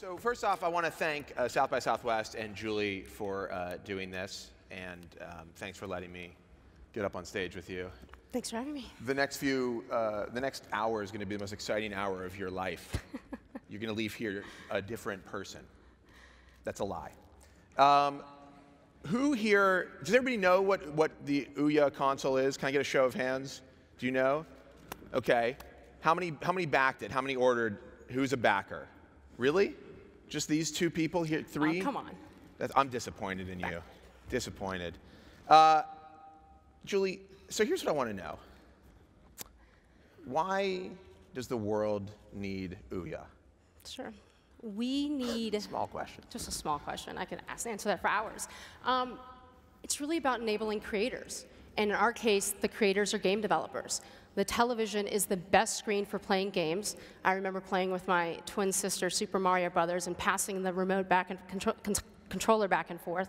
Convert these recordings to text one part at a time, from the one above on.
So first off, I want to thank uh, South by Southwest and Julie for uh, doing this, and um, thanks for letting me get up on stage with you. Thanks for having me. The next few, uh, the next hour is going to be the most exciting hour of your life. You're going to leave here a different person. That's a lie. Um, who here, does everybody know what, what the Ouya console is? Can I get a show of hands? Do you know? Okay. How many, how many backed it? How many ordered? Who's a backer? Really? Just these two people here? Three? Oh, come on. That's, I'm disappointed in you. Disappointed. Uh, Julie, so here's what I want to know. Why does the world need Ouya? Sure. We need Small question. just a small question. I could ask, answer that for hours. Um, it's really about enabling creators. And in our case, the creators are game developers. The television is the best screen for playing games. I remember playing with my twin sister, Super Mario Brothers, and passing the remote back and contro con controller back and forth.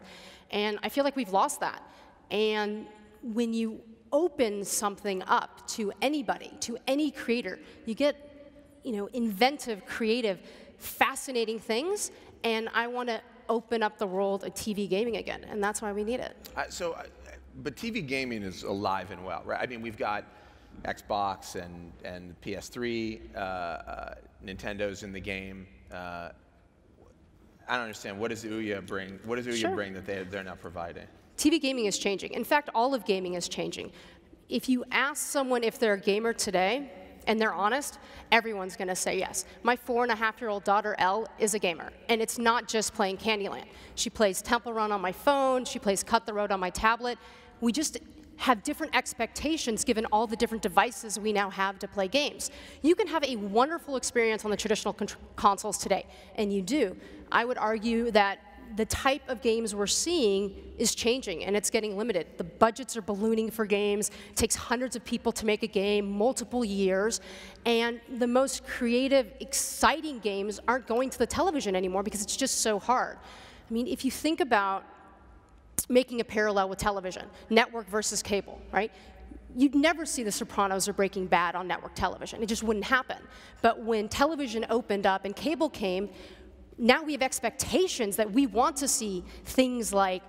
And I feel like we've lost that. And when you open something up to anybody, to any creator, you get, you know, inventive, creative, fascinating things. And I want to open up the world of TV gaming again, and that's why we need it. Uh, so, uh, but TV gaming is alive and well, right? I mean, we've got Xbox and, and PS3, uh, uh, Nintendo's in the game. Uh, I don't understand. What does Ouya bring? What does Ouya Sure. bring that they, they're not providing? TV gaming is changing. In fact, all of gaming is changing. If you ask someone if they're a gamer today, and they're honest, everyone's gonna say yes. My four and a half year old daughter, Elle, is a gamer. And it's not just playing Candyland. She plays Temple Run on my phone, she plays Cut the Rope on my tablet. We just have different expectations given all the different devices we now have to play games. You can have a wonderful experience on the traditional con- consoles today, and you do. I would argue that the type of games we're seeing is changing and it's getting limited. The budgets are ballooning for games. It takes hundreds of people to make a game, multiple years. And the most creative, exciting games aren't going to the television anymore because it's just so hard. I mean, if you think about making a parallel with television, network versus cable, right? You'd never see The Sopranos or Breaking Bad on network television. It just wouldn't happen. But when television opened up and cable came, now we have expectations that we want to see things like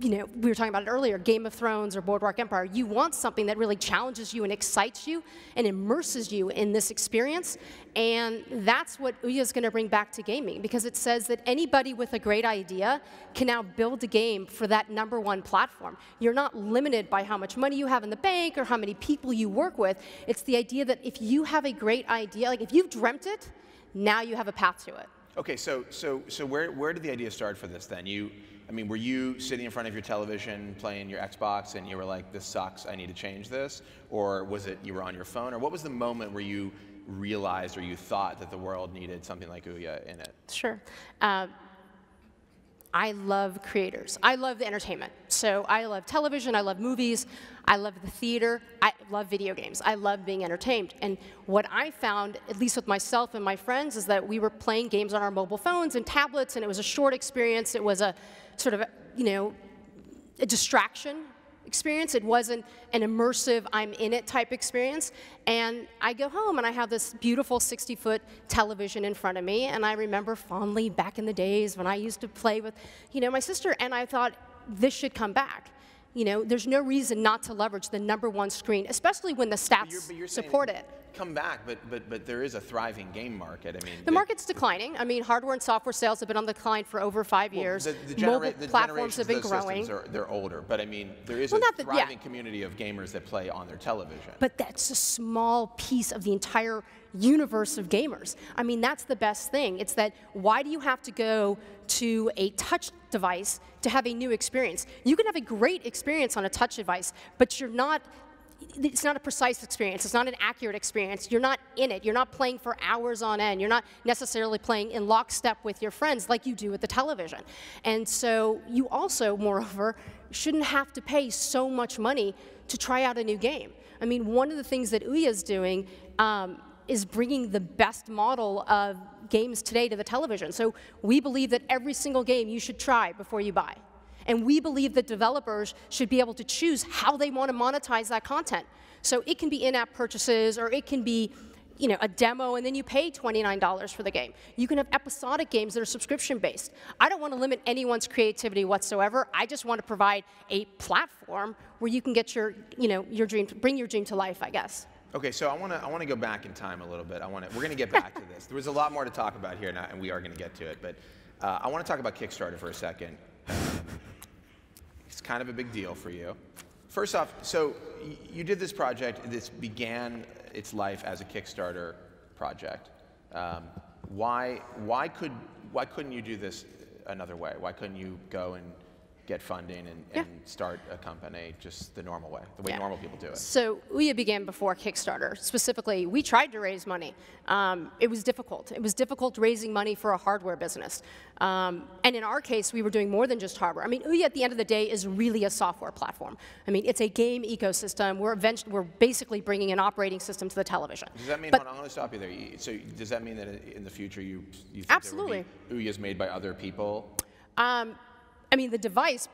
you know, we were talking about it earlier, Game of Thrones or Boardwalk Empire. You want something that really challenges you and excites you and immerses you in this experience. And that's what Ouya is going to bring back to gaming because it says that anybody with a great idea can now build a game for that number one platform. You're not limited by how much money you have in the bank or how many people you work with. It's the idea that if you have a great idea, like if you've dreamt it, now you have a path to it. Okay, so so so where where did the idea start for this then? You, I mean, were you sitting in front of your television playing your Xbox and you were like, "This sucks. I need to change this," or was it you were on your phone, or what was the moment where you realized or you thought that the world needed something like Ouya in it? Sure. Um, I love creators. I love the entertainment. So I love television, I love movies, I love the theater, I love video games. I love being entertained. And what I found, at least with myself and my friends, is that we were playing games on our mobile phones and tablets, and it was a short experience. It was a sort of, you know, a distraction experience. It wasn't an immersive, I'm in it type experience. And I go home and I have this beautiful 60 foot television in front of me. And I remember fondly back in the days when I used to play with, you know, my sister. And I thought, this should come back. You know, there's no reason not to leverage the number one screen, especially when the stats You're- but you're support it. Come back, but but but there is a thriving game market. I mean, The market's declining. I mean, hardware and software sales have been on the decline for over five Well, years. The, the, Mobile the platforms generations have been growing. are they're older, but I mean, there is Well, a not the- yeah. thriving community of gamers that play on their television. But that's a small piece of the entire universe of gamers. I mean, that's the best thing. It's that why do you have to go to a touch device to have a new experience? You can have a great experience on a touch device, but you're not. It's not a precise experience. It's not an accurate experience. You're not in it. You're not playing for hours on end. You're not necessarily playing in lockstep with your friends like you do with the television. And so you also, moreover, shouldn't have to pay so much money to try out a new game. I mean, one of the things that Ouya is doing um, is bringing the best model of games today to the television. So we believe that every single game you should try before you buy. And we believe that developers should be able to choose how they want to monetize that content. So it can be in-app purchases, or it can be you know, a demo and then you pay $29 for the game. You can have episodic games that are subscription based. I don't want to limit anyone's creativity whatsoever. I just want to provide a platform where you can get your, you know, your dream, bring your dream to life, I guess. Okay, so I want to I want to go back in time a little bit. I want to we're going to get back to this. There was a lot more to talk about here, and we are going to get to it. But uh, I want to talk about Kickstarter for a second. Kind of a big deal for you. First off, so you did this project. This began its life as a Kickstarter project. Um, why, why, could, why couldn't you do this another way? Why couldn't you go and get funding and, yeah. and, start a company just the normal way, the way yeah. normal people do it? So we began before Kickstarter. Specifically, we tried to raise money. Um, it was difficult. It was difficult raising money for a hardware business. Um, and in our case, we were doing more than just hardware. I mean, Ouya at the end of the day is really a software platform. I mean, it's a game ecosystem. We're, we're basically bringing an operating system to the television. Does that mean, but, I'm going to stop you there. So does that mean that in the future you, you think absolutely. there is made by other people? Um, I mean, the device,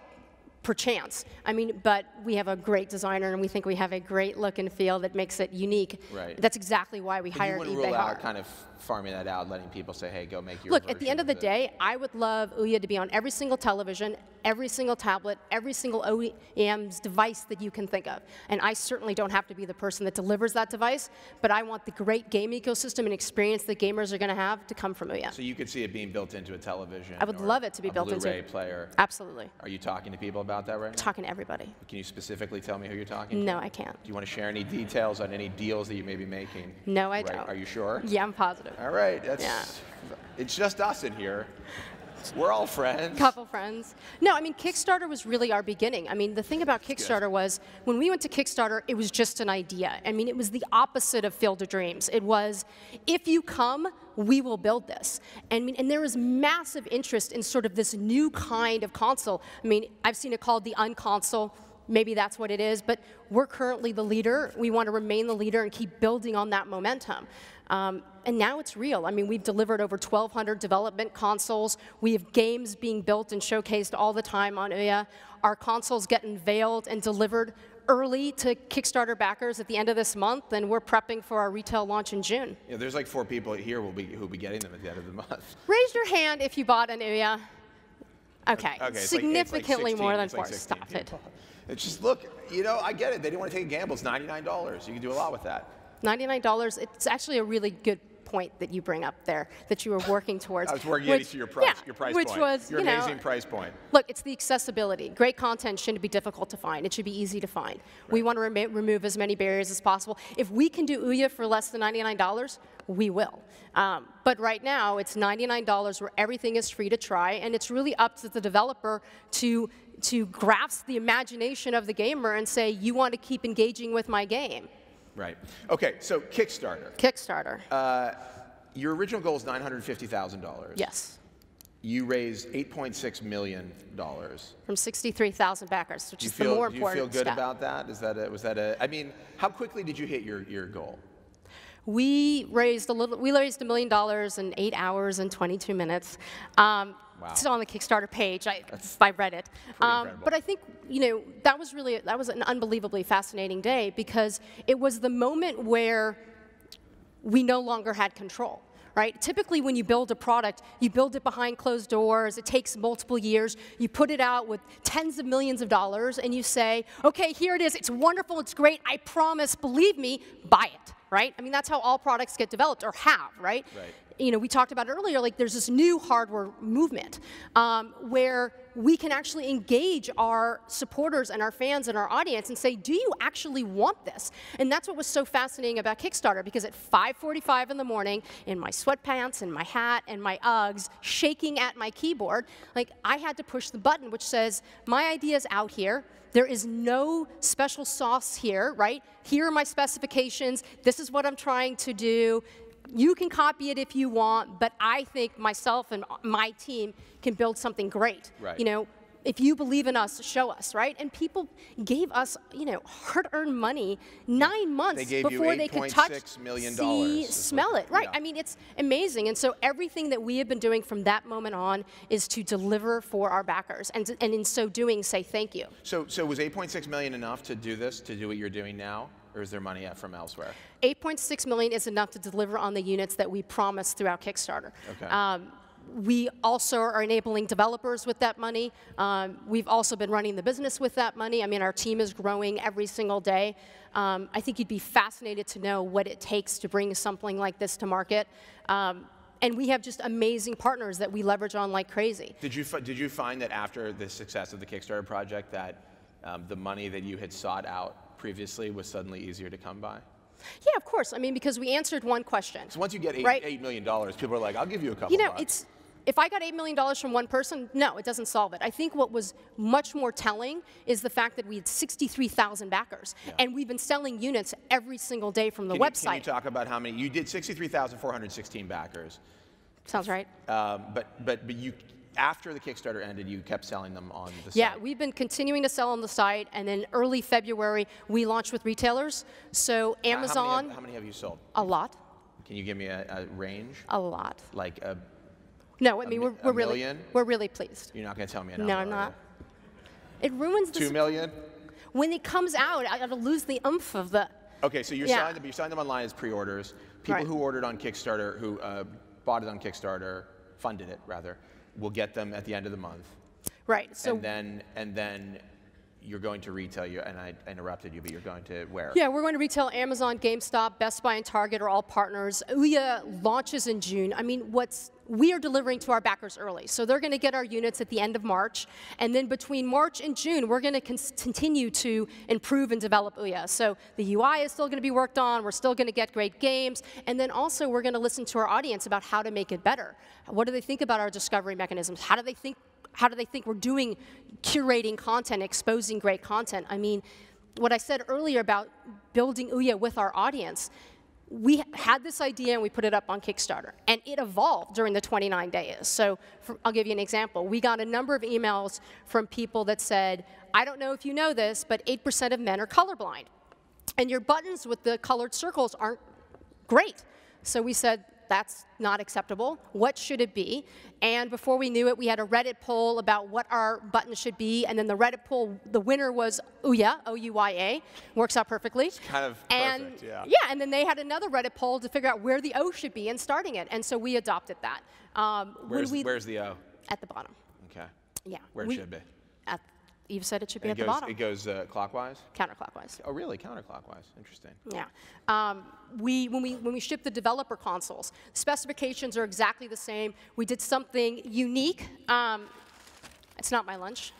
perchance. I mean, but we have a great designer, and we think we have a great look and feel that makes it unique. Right. That's exactly why we but hired you eBay rule out kind of farming that out, letting people say, hey, go make your Look, at the end of the of day, I would love Ouya to be on every single television, every single tablet, every single OEM's device that you can think of. And I certainly don't have to be the person that delivers that device, but I want the great game ecosystem and experience that gamers are going to have to come from Ouya. So you could see it being built into a television. I would love it to be built into a player. Absolutely. Are you talking to people about that right now? Talking to everybody. Can you specifically tell me who you're talking to? No, I can't. Do you want to share any details on any deals that you may be making? No, I right? don't. Are you sure? Yeah, I'm positive. All right. That's, yeah. It's just us in here. We're all friends. Couple friends. No, I mean, Kickstarter was really our beginning. I mean, the thing about Kickstarter was when we went to Kickstarter, it was just an idea. I mean, it was the opposite of Field of Dreams. It was, if you come, we will build this. And, I mean, and there was massive interest in sort of this new kind of console. I mean, I've seen it called the unconsole. Maybe that's what it is, but we're currently the leader. We want to remain the leader and keep building on that momentum. Um, and now it's real. I mean, we've delivered over 1,200 development consoles. We have games being built and showcased all the time on Ouya. Our consoles get unveiled and delivered early to Kickstarter backers at the end of this month, and we're prepping for our retail launch in June. Yeah, there's like four people here who'll be, who'll be getting them at the end of the month. Raise your hand if you bought an Ouya. Okay, okay significantly like, like 16, more than four. Like Stop it. It's just, look, you know, I get it. They didn't want to take a gamble. It's $99. You can do a lot with that. $99, it's actually a really good point that you bring up there that you were working towards. I was working which, to your price, yeah, your price which point. was your you amazing know, price point. Look, it's the accessibility. Great content shouldn't be difficult to find. It should be easy to find. Right. We want to rem remove as many barriers as possible. If we can do Ouya for less than $99, we will. Um, but right now, it's $99 where everything is free to try, and it's really up to the developer to to grasp the imagination of the gamer and say, you want to keep engaging with my game. Right. Okay, so Kickstarter. Kickstarter. Uh, your original goal is $950,000. Yes. You raised $8.6 million. From 63,000 backers, which is feel, the more important Do you feel good step. about that? Is that a, was that a, I mean, how quickly did you hit your, your goal? We raised a little, we raised a million dollars in eight hours and 22 minutes. Um, Wow. It's on the Kickstarter page. I, I read it. Um, but I think you know that was really that was an unbelievably fascinating day because it was the moment where we no longer had control. Right? Typically, when you build a product, you build it behind closed doors. It takes multiple years. You put it out with tens of millions of dollars, and you say, "Okay, here it is. It's wonderful. It's great. I promise. Believe me. Buy it." Right? I mean, that's how all products get developed or have. Right? Right you know, we talked about earlier, like there's this new hardware movement um, where we can actually engage our supporters and our fans and our audience and say, do you actually want this? And that's what was so fascinating about Kickstarter because at 5.45 in the morning, in my sweatpants and my hat and my Uggs, shaking at my keyboard, like I had to push the button which says, my idea is out here. There is no special sauce here, right? Here are my specifications. This is what I'm trying to do you can copy it if you want, but I think myself and my team can build something great. Right. You know, if you believe in us, show us, right? And people gave us, you know, hard-earned money nine months they before they could touch, million see, smell it, right? Yeah. I mean, it's amazing. And so everything that we have been doing from that moment on is to deliver for our backers, and, and in so doing, say thank you. So, so was 8.6 million enough to do this, to do what you're doing now? Or is there money from elsewhere? 8.6 million is enough to deliver on the units that we promised throughout Kickstarter. Okay. Um, we also are enabling developers with that money. Um, we've also been running the business with that money. I mean, our team is growing every single day. Um, I think you'd be fascinated to know what it takes to bring something like this to market. Um, and we have just amazing partners that we leverage on like crazy. Did you, did you find that after the success of the Kickstarter project that um, the money that you had sought out previously was suddenly easier to come by? Yeah, of course. I mean, because we answered one question. So once you get eight, right? $8 million, people are like, I'll give you a couple You know, bucks. it's if I got $8 million from one person, no, it doesn't solve it. I think what was much more telling is the fact that we had 63,000 backers. Yeah. And we've been selling units every single day from the can website. You, can you talk about how many? You did 63,416 backers. Sounds right. Um, but, but, but you, after the Kickstarter ended, you kept selling them on the site. Yeah, we've been continuing to sell on the site, and then early February, we launched with retailers. So Amazon, How many, have, how many have you sold? a lot, Can you give me a, a range? a lot. Like a, No, I mean, we're, we're really, million? we're really pleased. you're not going to tell me a No. I'm not. It ruins the? Two million? when it comes out. I, it'll lose the umph of the. Okay, so you Yeah. signed them. You signed them online as pre-orders. People Right. who ordered on Kickstarter, who uh, bought it on Kickstarter, funded it rather, will get them at the end of the month. Right. So and then and then you're going to retail. You and I interrupted you, but you're going to where? Yeah, we're going to retail Amazon, GameStop, Best Buy, and Target are all partners. Ouya launches in June. I mean, what's we are delivering to our backers early, so they're going to get our units at the end of March, and then between March and June, we're going to continue to improve and develop Ouya. So the UI is still going to be worked on. We're still going to get great games, and then also we're going to listen to our audience about how to make it better. What do they think about our discovery mechanisms? How do they think how do they think we're doing curating content, exposing great content? I mean, what I said earlier about building Ouya with our audience, we had this idea and we put it up on Kickstarter, and it evolved during the 29 days. So for, I'll give you an example. We got a number of emails from people that said, I don't know if you know this, but 8% of men are colorblind. And your buttons with the colored circles aren't great. So we said, that's not acceptable. What should it be? And before we knew it, we had a Reddit poll about what our button should be. And then the Reddit poll, the winner was Ouya, O-U-Y-A. Works out perfectly. kind of and, perfect, yeah. Yeah, and then they had another Reddit poll to figure out where the O should be and starting it. And so we adopted that. Um, Where's, we, where's the O? at the bottom. Okay. Yeah. Where it we- should be. At, Yves said it should be And at it the goes, bottom. it goes uh, clockwise? Counterclockwise. Oh, really? Counterclockwise. Interesting. Yeah. Um, we, when, we, when we ship the developer consoles, specifications are exactly the same. We did something unique. Um, it's not my lunch.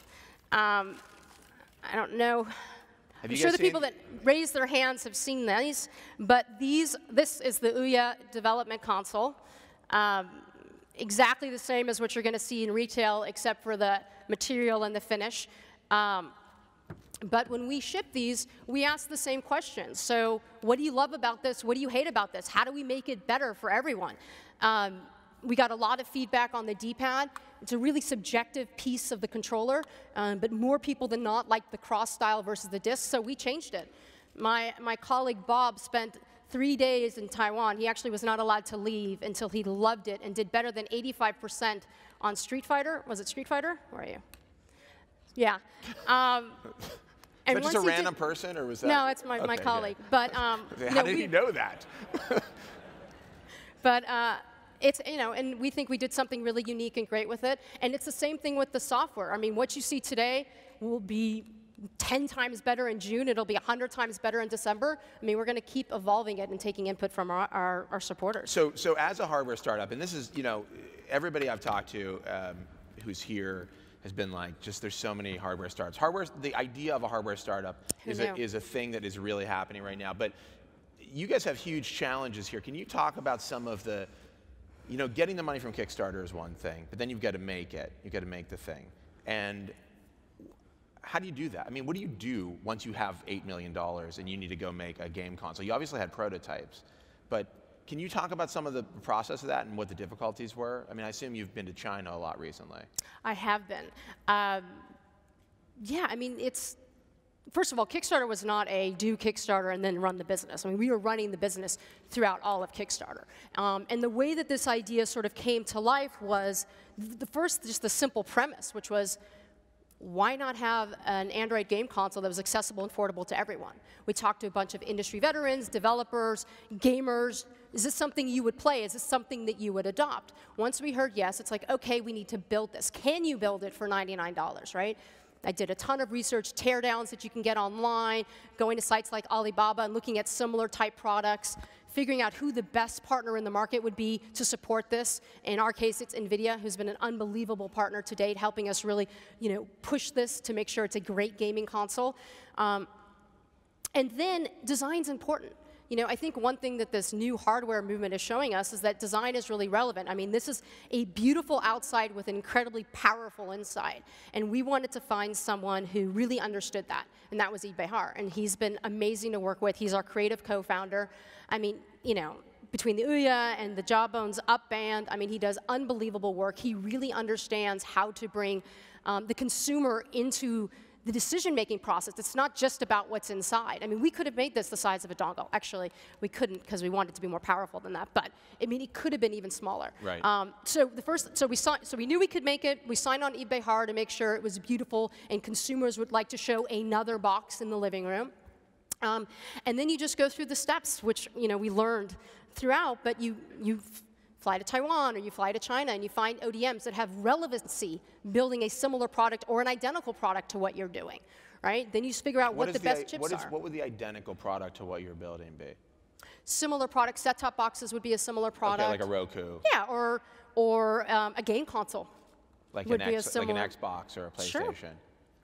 Um, I don't know. Have I'm you sure the people that raised their hands have seen these, but these, this is the Ouya development console. Um, exactly the same as what you're going to see in retail, except for the material and the finish. Um, but when we ship these, we ask the same questions. So, what do you love about this? What do you hate about this? How do we make it better for everyone? Um, we got a lot of feedback on the D-pad. It's a really subjective piece of the controller, um, but more people than not like the cross style versus the disc, so we changed it. My, my colleague Bob spent three days in Taiwan. He actually was not allowed to leave until he loved it and did better than 85% on Street Fighter. Was it Street Fighter? Where are you? Yeah. Um, Is and just a he did- random person, or was that? No, it's my, my Okay, good. colleague. But um, How no, did we- he know that? But uh, it's you know, and we think we did something really unique and great with it. And it's the same thing with the software. I mean, what you see today will be 10 times better in June. It'll be 100 times better in December. I mean, we're going to keep evolving it and taking input from our, our, our supporters. So, so as a hardware startup, and this is, you know, everybody I've talked to um, who's here has been like, just there's so many hardware startups. Hardware, the idea of a hardware startup is a, is a thing that is really happening right now. But you guys have huge challenges here. Can you talk about some of the, you know, getting the money from Kickstarter is one thing, but then you've got to make it. You've got to make the thing. And how do you do that? I mean, what do you do once you have $8 million and you need to go make a game console? You obviously had prototypes, but can you talk about some of the process of that and what the difficulties were? I mean, I assume you've been to China a lot recently. I have been. Um, yeah, I mean, it's first of all, Kickstarter was not a do Kickstarter and then run the business. I mean, we were running the business throughout all of Kickstarter. Um, and the way that this idea sort of came to life was the first, just the simple premise, which was why not have an Android game console that was accessible and affordable to everyone? We talked to a bunch of industry veterans, developers, gamers. Is this something you would play? Is this something that you would adopt? Once we heard yes, it's like, okay, we need to build this. Can you build it for $99, right? I did a ton of research, teardowns that you can get online, going to sites like Alibaba and looking at similar type products, figuring out who the best partner in the market would be to support this. In our case, it's NVIDIA, who's been an unbelievable partner to date, helping us really you know, push this to make sure it's a great gaming console. Um, and then design's important. You know, I think one thing that this new hardware movement is showing us is that design is really relevant. I mean, this is a beautiful outside with an incredibly powerful inside. And we wanted to find someone who really understood that, and that was Yves Behar. And he's been amazing to work with. He's our creative co-founder. I mean, you know, between the Ouya and the Jawbone's Up band, I mean, he does unbelievable work. He really understands how to bring um, the consumer into the decision-making process. It's not just about what's inside. I mean, we could have made this the size of a dongle. Actually, we couldn't because we wanted it to be more powerful than that. But I mean, it could have been even smaller. Right. Um, so the first, so we saw, so we knew we could make it. We signed on Yves Behar to make sure it was beautiful, and consumers would like to show another box in the living room. Um, and then you just go through the steps, which you know we learned throughout. But you you fly to Taiwan or you fly to China and you find ODMs that have relevancy building a similar product or an identical product to what you're doing, right? Then you just figure out what, what the, the best chips what is, are. What would the identical product to what you're building be? Similar product, set-top boxes would be a similar product. Okay, like a Roku. Yeah, or, or um, a game console. Like an, X, like an Xbox or a PlayStation. Sure.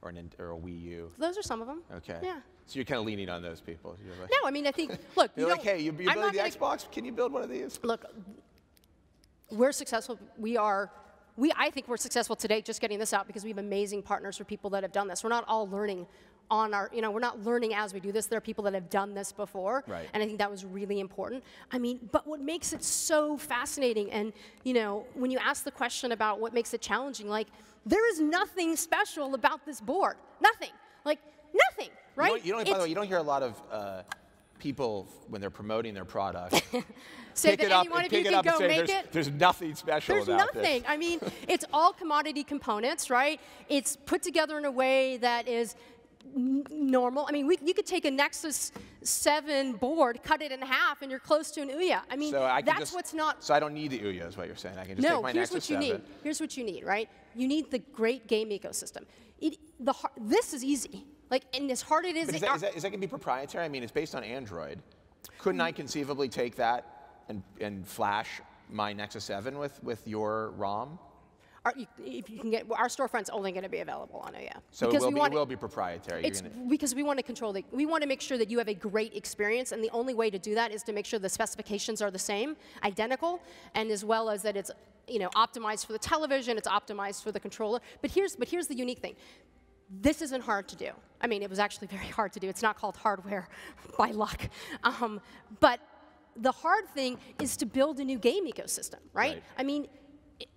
Or, an, or a Wii U. Those are some of them. Okay. Yeah. So you're kind of leaning on those people. Like, no, I mean, I think, look. you're you like, hey, you're, you're building the Xbox? Can you build one of these? Look, we're successful. We are, we, I think we're successful today just getting this out because we have amazing partners for people that have done this. We're not all learning on our, you know, we're not learning as we do this. There are people that have done this before. Right. And I think that was really important. I mean, but what makes it so fascinating, and, you know, when you ask the question about what makes it challenging, like, there is nothing special about this board. Nothing. Like, nothing, right? You don't, you don't by the way, you don't hear a lot of uh, people when they're promoting their product Say pick that it up, one of you can go say, make there's, it. There's nothing special about it. there's about nothing. this. I mean, it's all commodity components, right? It's put together in a way that is normal. I mean, we, you could take a Nexus 7 board, cut it in half, and you're close to an Ouya. I mean, so I that's just, what's not. So I don't need the Ouya, is what you're saying. I can just no, take my here's Nexus what you 7. need. Here's what you need, right? You need the great game ecosystem. It, the, this is easy. Like, and as hard it is, but is, that, is, that, is that going to be proprietary? I mean, it's based on Android. Couldn't hmm. I conceivably take that and, and flash my Nexus 7 with, with your ROM? Our, if you can get, our storefront's only going to be available on Ouya. So because it, will be, it will be proprietary. It's because we want to control the, we want to make sure that you have a great experience, and the only way to do that is to make sure the specifications are the same, identical, and as well as that it's you know optimized for the television, it's optimized for the controller. But here's, but here's the unique thing. This isn't hard to do. I mean, it was actually very hard to do. It's not called hardware by luck. Um, but the hard thing is to build a new game ecosystem, right? right. I mean,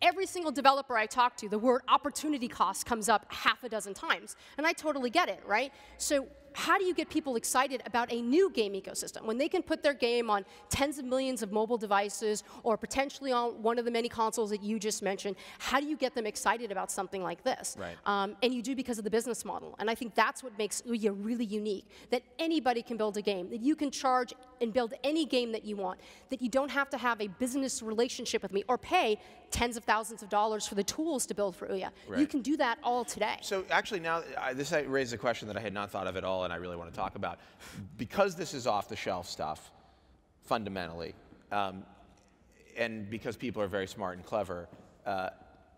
every single developer I talk to, the word opportunity cost comes up half a dozen times. And I totally get it, right? So how do you get people excited about a new game ecosystem when they can put their game on tens of millions of mobile devices or potentially on one of the many consoles that you just mentioned? How do you get them excited about something like this? Right. Um, and you do because of the business model. And I think that's what makes Ouya really unique, that anybody can build a game, that you can charge and build any game that you want, that you don't have to have a business relationship with me or pay tens of thousands of dollars for the tools to build for Ouya. Right. You can do that all today. So actually now, uh, this raises a question that I had not thought of at all and I really want to talk about. Because this is off-the-shelf stuff, fundamentally, um, and because people are very smart and clever, uh,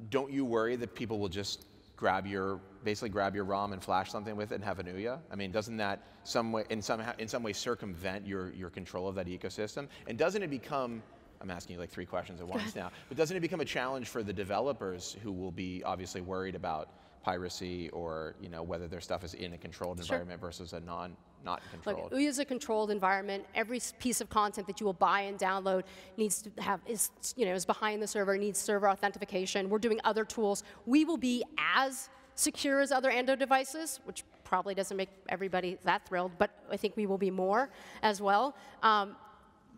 don't you worry that people will just grab your, basically grab your ROM and flash something with it and have an Ouya? I mean, doesn't that some way, in, some, in some way circumvent your, your control of that ecosystem? And doesn't it become, I'm asking you like three questions at once now, but doesn't it become a challenge for the developers who will be obviously worried about piracy or you know whether their stuff is in a controlled sure. environment versus a non not controlled. Look, is a controlled environment. Every piece of content that you will buy and download needs to have is you know is behind the server, needs server authentication. We're doing other tools. We will be as secure as other Android devices, which probably doesn't make everybody that thrilled, but I think we will be more as well. Um,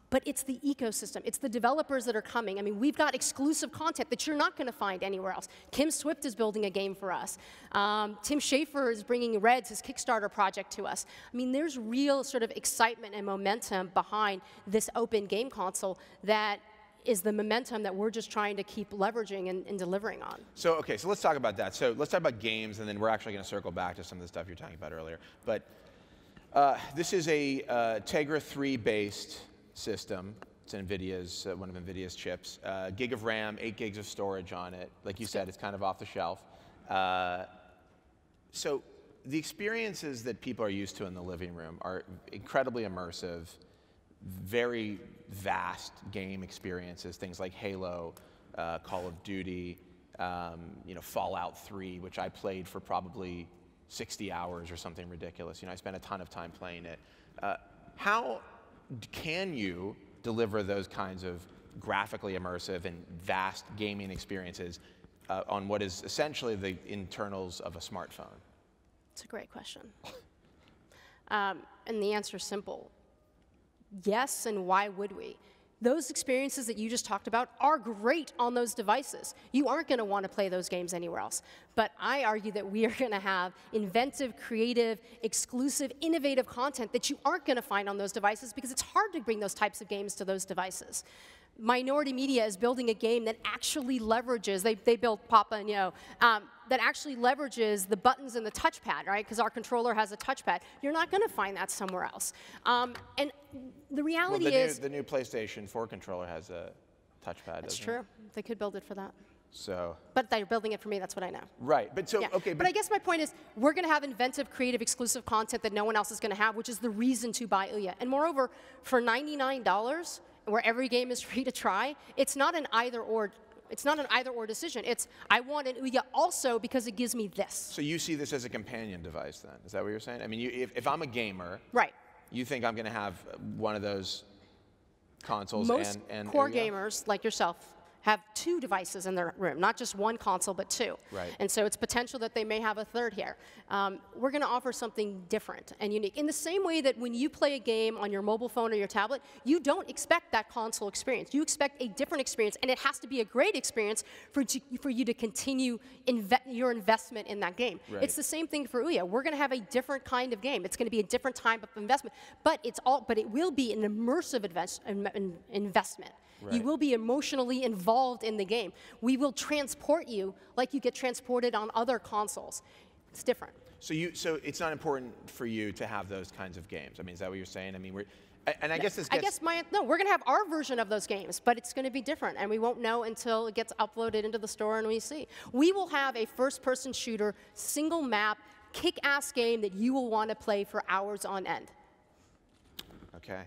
but it's the ecosystem. It's the developers that are coming. I mean, we've got exclusive content that you're not going to find anywhere else. Kim Swift is building a game for us. Um, Tim Schafer is bringing Reds, his Kickstarter project, to us. I mean, there's real sort of excitement and momentum behind this open game console that is the momentum that we're just trying to keep leveraging and, and, delivering on. So, okay, so let's talk about that. So let's talk about games, and then we're actually going to circle back to some of the stuff you're talking about earlier. But uh, this is a uh, Tegra 3 based system. It's NVIDIA's, uh, one of NVIDIA's chips. Uh, gig of RAM, eight gigs of storage on it. Like you said, it's kind of off the shelf. Uh, so the experiences that people are used to in the living room are incredibly immersive, very vast game experiences, things like Halo, uh, Call of Duty, um, you know, Fallout 3, which I played for probably 60 hours or something ridiculous. You know, I spent a ton of time playing it. Uh, how can you deliver those kinds of graphically immersive and vast gaming experiences uh, on what is essentially the internals of a smartphone? It's a great question. um, and the answer is simple yes, and why would we? Those experiences that you just talked about are great on those devices. You aren't going to want to play those games anywhere else. But I argue that we are going to have inventive, creative, exclusive, innovative content that you aren't going to find on those devices because it's hard to bring those types of games to those devices. Minority Media is building a game that actually leverages, they, they built Papo and, know, um, that actually leverages the buttons and the touchpad, right? Because our controller has a touchpad. You're not going to find that somewhere else. Um, and the reality well, the is. New, the new PlayStation 4 controller has a touchpad. That's true. It? They could build it for that. So. But they're building it for me. That's what I know. Right. But so yeah. okay. But, but I guess my point is, we're going to have inventive, creative, exclusive content that no one else is going to have, which is the reason to buy Ouya. And moreover, for $99, where every game is free to try, it's not an either or it's not an either or decision. It's I want an Ouya also because it gives me this. So you see this as a companion device then? Is that what you're saying? I mean, you, if, if I'm a gamer, right? You think I'm going to have one of those consoles Most and, and core Ouya? gamers like yourself have two devices in their room, not just one console, but two. Right. And so it's potential that they may have a third here. Um, we're going to offer something different and unique. In the same way that when you play a game on your mobile phone or your tablet, you don't expect that console experience. You expect a different experience, and it has to be a great experience for, for you to continue inve your investment in that game. Right. It's the same thing for Ouya. We're going to have a different kind of game. It's going to be a different type of investment, but it's all, but it will be an immersive invest, investment. Right. You will be emotionally involved in the game. We will transport you like you get transported on other consoles. It's different. So you, so it's not important for you to have those kinds of games. I mean, is that what you're saying? I mean, we're, and I no, guess this. Gets I guess my no. We're gonna have our version of those games, but it's gonna be different, and we won't know until it gets uploaded into the store and we see. We will have a first-person shooter, single map, kick-ass game that you will want to play for hours on end. Okay.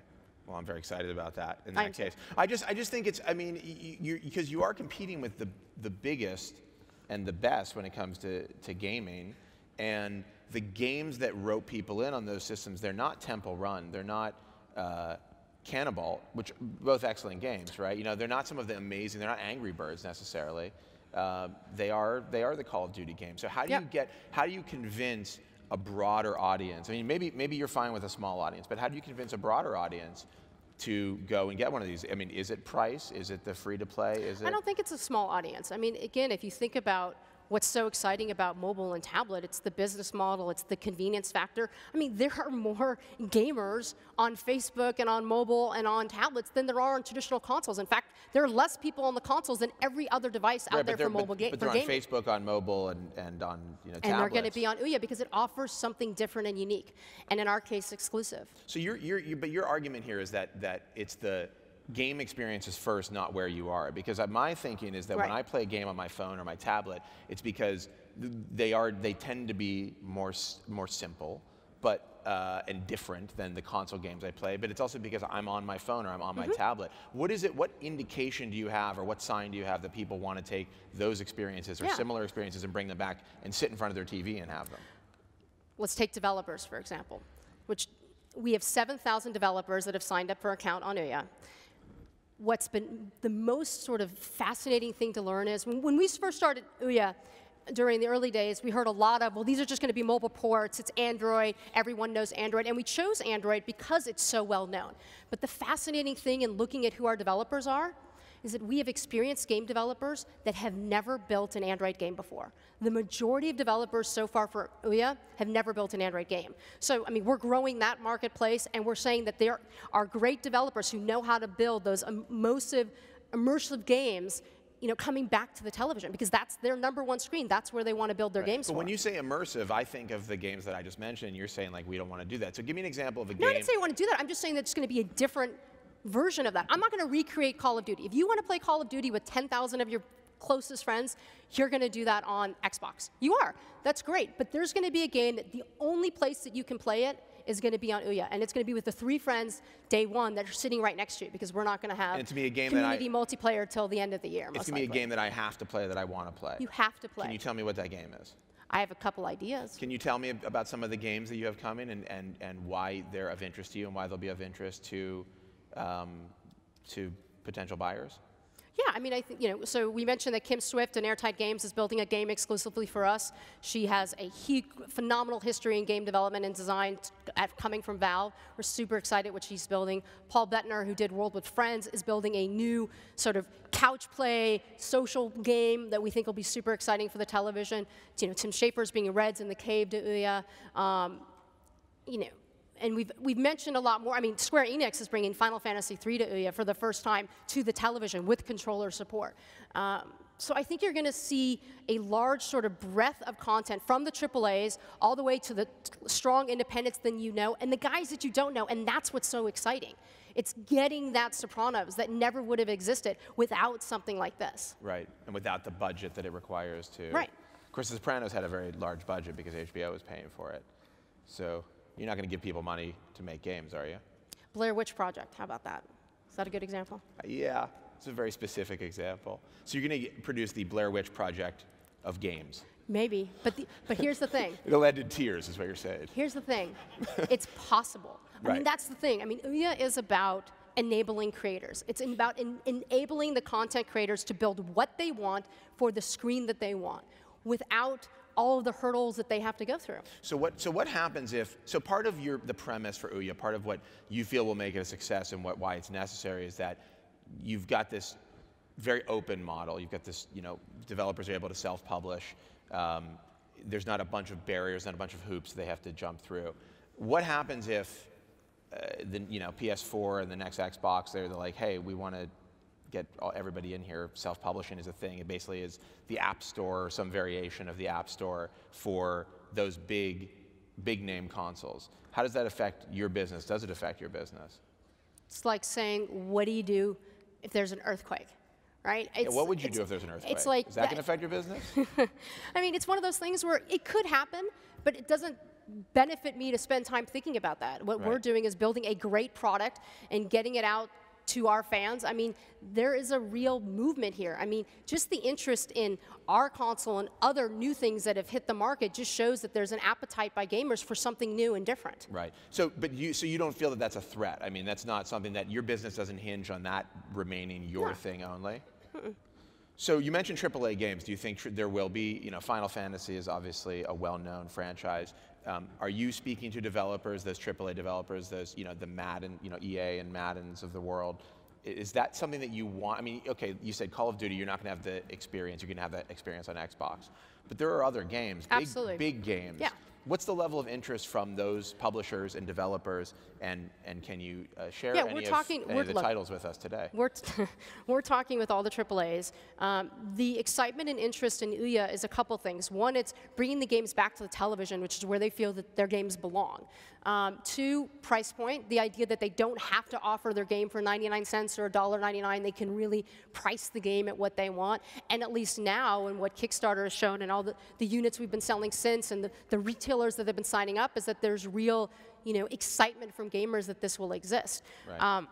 Well, I'm very excited about that in that case. I just, I just think it's, I mean, because you, you, are competing with the, the biggest and the best when it comes to, to gaming. And the games that rope people in on those systems, they're not Temple Run. They're not uh, Canabalt, which both excellent games, right? You know, they're not some of the amazing, they're not Angry Birds necessarily. Uh, they, are, they are the Call of Duty games. So how do yep. you get, how do you convince a broader audience? I mean, maybe, maybe you're fine with a small audience, but how do you convince a broader audience to go and get one of these? I mean, is it price? Is it the free to play? Is it? I don't think it's a small audience. I mean, again, if you think about what's so exciting about mobile and tablet. It's the business model, it's the convenience factor. I mean, there are more gamers on Facebook and on mobile and on tablets than there are on traditional consoles. In fact, there are less people on the consoles than every other device right, out there for mobile games. But they're on gaming. Facebook, on mobile, and, and on you know, And they're going to be on oh, Ouya because it offers something different and unique, and in our case, exclusive. So you're, you're, you, but your argument here is that, that it's the game experience is first, not where you are. Because my thinking is that right. when I play a game on my phone or my tablet, it's because they are they tend to be more more simple, but uh, and different than the console games I play. But it's also because I'm on my phone or I'm on mm -hmm. my mm-hmm. tablet. What is it? What indication do you have, or what sign do you have that people want to take those experiences or yeah. similar experiences and bring them back and sit in front of their TV and have them? Let's take developers for example, which we have 7,000 developers that have signed up for account on Ouya what's been the most sort of fascinating thing to learn is when, we first started Ouya, during the early days, we heard a lot of, well, these are just going to be mobile ports, it's Android, everyone knows Android, and we chose Android because it's so well known. But the fascinating thing in looking at who our developers are is that we have experienced game developers that have never built an Android game before. The majority of developers so far for Ouya have never built an Android game. So, I mean, we're growing that marketplace, and we're saying that there are great developers who know how to build those immersive, immersive games you know, coming back to the television because that's their number one screen. That's where they want to build their right. games but for. when you say immersive, I think of the games that I just mentioned, you're saying like we don't want to do that. So give me an example of a no, game. I didn't say I want to do that. I'm just saying that it's going to be a different version of that. I'm not going to recreate Call of Duty. If you want to play Call of Duty with 10,000 of your closest friends, you're going to do that on Xbox. You are. That's great. But there's going to be a game that the only place that you can play it is going to be on Ouya, and it's going to be with the three friends day one that are sitting right next to you because we're not going to have and to be a game community I, multiplayer till the end of the year. It's going to be a game that I have to play that I want to play. You have to play. Can you tell me what that game is? I have a couple ideas. Can you tell me about some of the games that you have coming and, and, and why they're of interest to you and why they'll be of interest to um, to potential buyers? Yeah, I mean, I think, you know, so we mentioned that Kim Swift and Airtight Games is building a game exclusively for us. She has a phenomenal history in game development and design at, coming from Valve. We're super excited what she's building. Paul Bettner, who did Words with Friends, is building a new sort of couch play social game that we think will be super exciting for the television. You know, Tim Schafer's being Reds in the Cave to. Um, you know, and we've, we've mentioned a lot more. I mean, Square Enix is bringing Final Fantasy III to Ouya for the first time to the television with controller support. Um, so I think you're going to see a large sort of breadth of content from the AAAs all the way to the strong independents that you know and the guys that you don't know. And that's what's so exciting. It's getting that Sopranos that never would have existed without something like this. Right, and without the budget that it requires to. Right. Of course, The Sopranos had a very large budget because HBO was paying for it. So you're not going to give people money to make games, are you? Blair Witch Project, how about that? Is that a good example? Uh, yeah, it's a very specific example. So you're going to produce the Blair Witch Project of games. Maybe, but, the, but here's the thing. It'll end in tears, is what you're saying. Here's the thing. it's possible. I right. mean, that's the thing. I mean, Ouya is about enabling creators. It's about en enabling the content creators to build what they want for the screen that they want without all of the hurdles that they have to go through. So what, so what happens if, so part of your, the premise for Ouya, part of what you feel will make it a success and what, why it's necessary is that you've got this very open model. You've got this, you know, developers are able to self-publish. Um, there's not a bunch of barriers, not a bunch of hoops they have to jump through. What happens if uh, the, you know, PS4 and the next Xbox, they're, they're like, hey, we want to get everybody in here, self-publishing is a thing. It basically is the App Store or some variation of the App Store for those big, big name consoles. How does that affect your business? Does it affect your business? It's like saying, what do you do if there's an earthquake? Right? Yeah, what would you do if there's an earthquake? It's like is that, that going to affect your business? I mean, it's one of those things where it could happen, but it doesn't benefit me to spend time thinking about that. What right. we're doing is building a great product and getting it out to our fans. I mean, there is a real movement here. I mean, just the interest in our console and other new things that have hit the market just shows that there's an appetite by gamers for something new and different. Right. So, but you, so you don't feel that that's a threat. I mean, that's not something that your business doesn't hinge on that remaining your no. thing only. Mm -mm. So you mentioned AAA games. Do you think there will be, you know, Final Fantasy is obviously a well-known franchise. Um, are you speaking to developers, those AAA developers, those, you know, the Madden, you know, EA and Maddens of the world? Is that something that you want? I mean, okay, you said Call of Duty, you're not going to have the experience. You're going to have that experience on Xbox. But there are other games, big, Absolutely. big games. Yeah. What's the level of interest from those publishers and developers, and, and can you uh, share yeah, any, we're of, talking, any we're, of the look, titles with us today? We're, we're talking with all the AAAs. Um, the excitement and interest in Ouya is a couple things. One, it's bringing the games back to the television, which is where they feel that their games belong. Um, two, price point, the idea that they don't have to offer their game for 99 cents or $1.99. They can really price the game at what they want. And at least now, and what Kickstarter has shown and all the, the units we've been selling since and the, the retailers that have been signing up is that there's real you know, excitement from gamers that this will exist. Right. Um,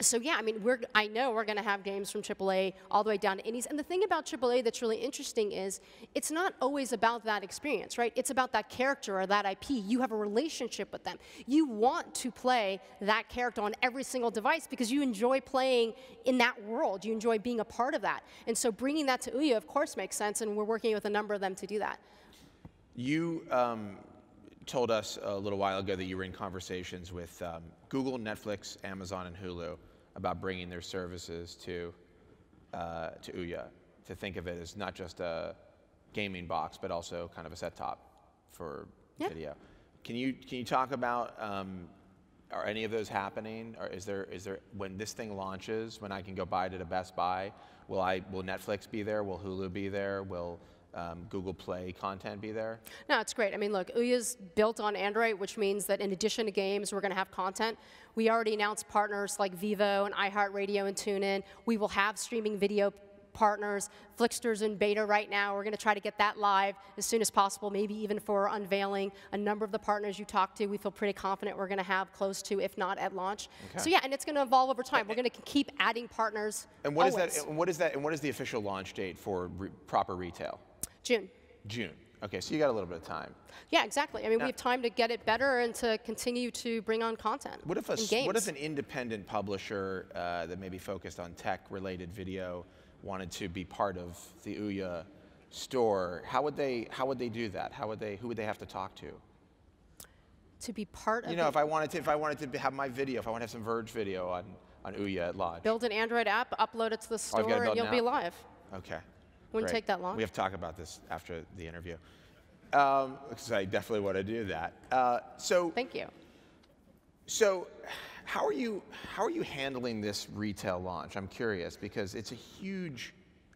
so yeah, I mean, we're, I know we're going to have games from AAA all the way down to indies. And the thing about AAA that's really interesting is it's not always about that experience, right? It's about that character or that IP. You have a relationship with them. You want to play that character on every single device because you enjoy playing in that world. You enjoy being a part of that. And so bringing that to Ouya, of course, makes sense. And we're working with a number of them to do that. You um, told us a little while ago that you were in conversations with um, Google, Netflix, Amazon, and Hulu about bringing their services to uh, to Ouya. To think of it as not just a gaming box, but also kind of a set top for yeah. video. Can you can you talk about um, are any of those happening? Or is there is there when this thing launches, when I can go buy it at a Best Buy, will I will Netflix be there? Will Hulu be there? Will um, Google Play content be there? No, it's great. I mean, look, Ouya's built on Android, which means that in addition to games, we're going to have content. We already announced partners like VEVO and iHeartRadio and TuneIn. We will have streaming video partners. Flixster's in beta right now. We're going to try to get that live as soon as possible, maybe even for unveiling. A number of the partners you talked to, we feel pretty confident we're going to have close to, if not at launch. Okay. So yeah, and it's going to evolve over time. We're going to keep adding partners. And what always. is that? And what is that? And what is the official launch date for re proper retail? June. June. Okay, so you got a little bit of time. Yeah, exactly. I mean, now, we have time to get it better and to continue to bring on content. What if a what if an independent publisher uh, that may be focused on tech-related video wanted to be part of the Ouya store? How would they how would they do that? How would they who would they have to talk to? To be part of. You know, if I wanted to if I wanted to have my video, if I want to have some Verge video on on Ouya at Lodge. Build an Android app, upload it to the oh, store, oh, and you'll be live. Okay. Wouldn't Great. take that long. We have to talk about this after the interview. Um, because I definitely want to do that. Uh, so thank you. So, how are you how are you handling this retail launch? I'm curious because it's a huge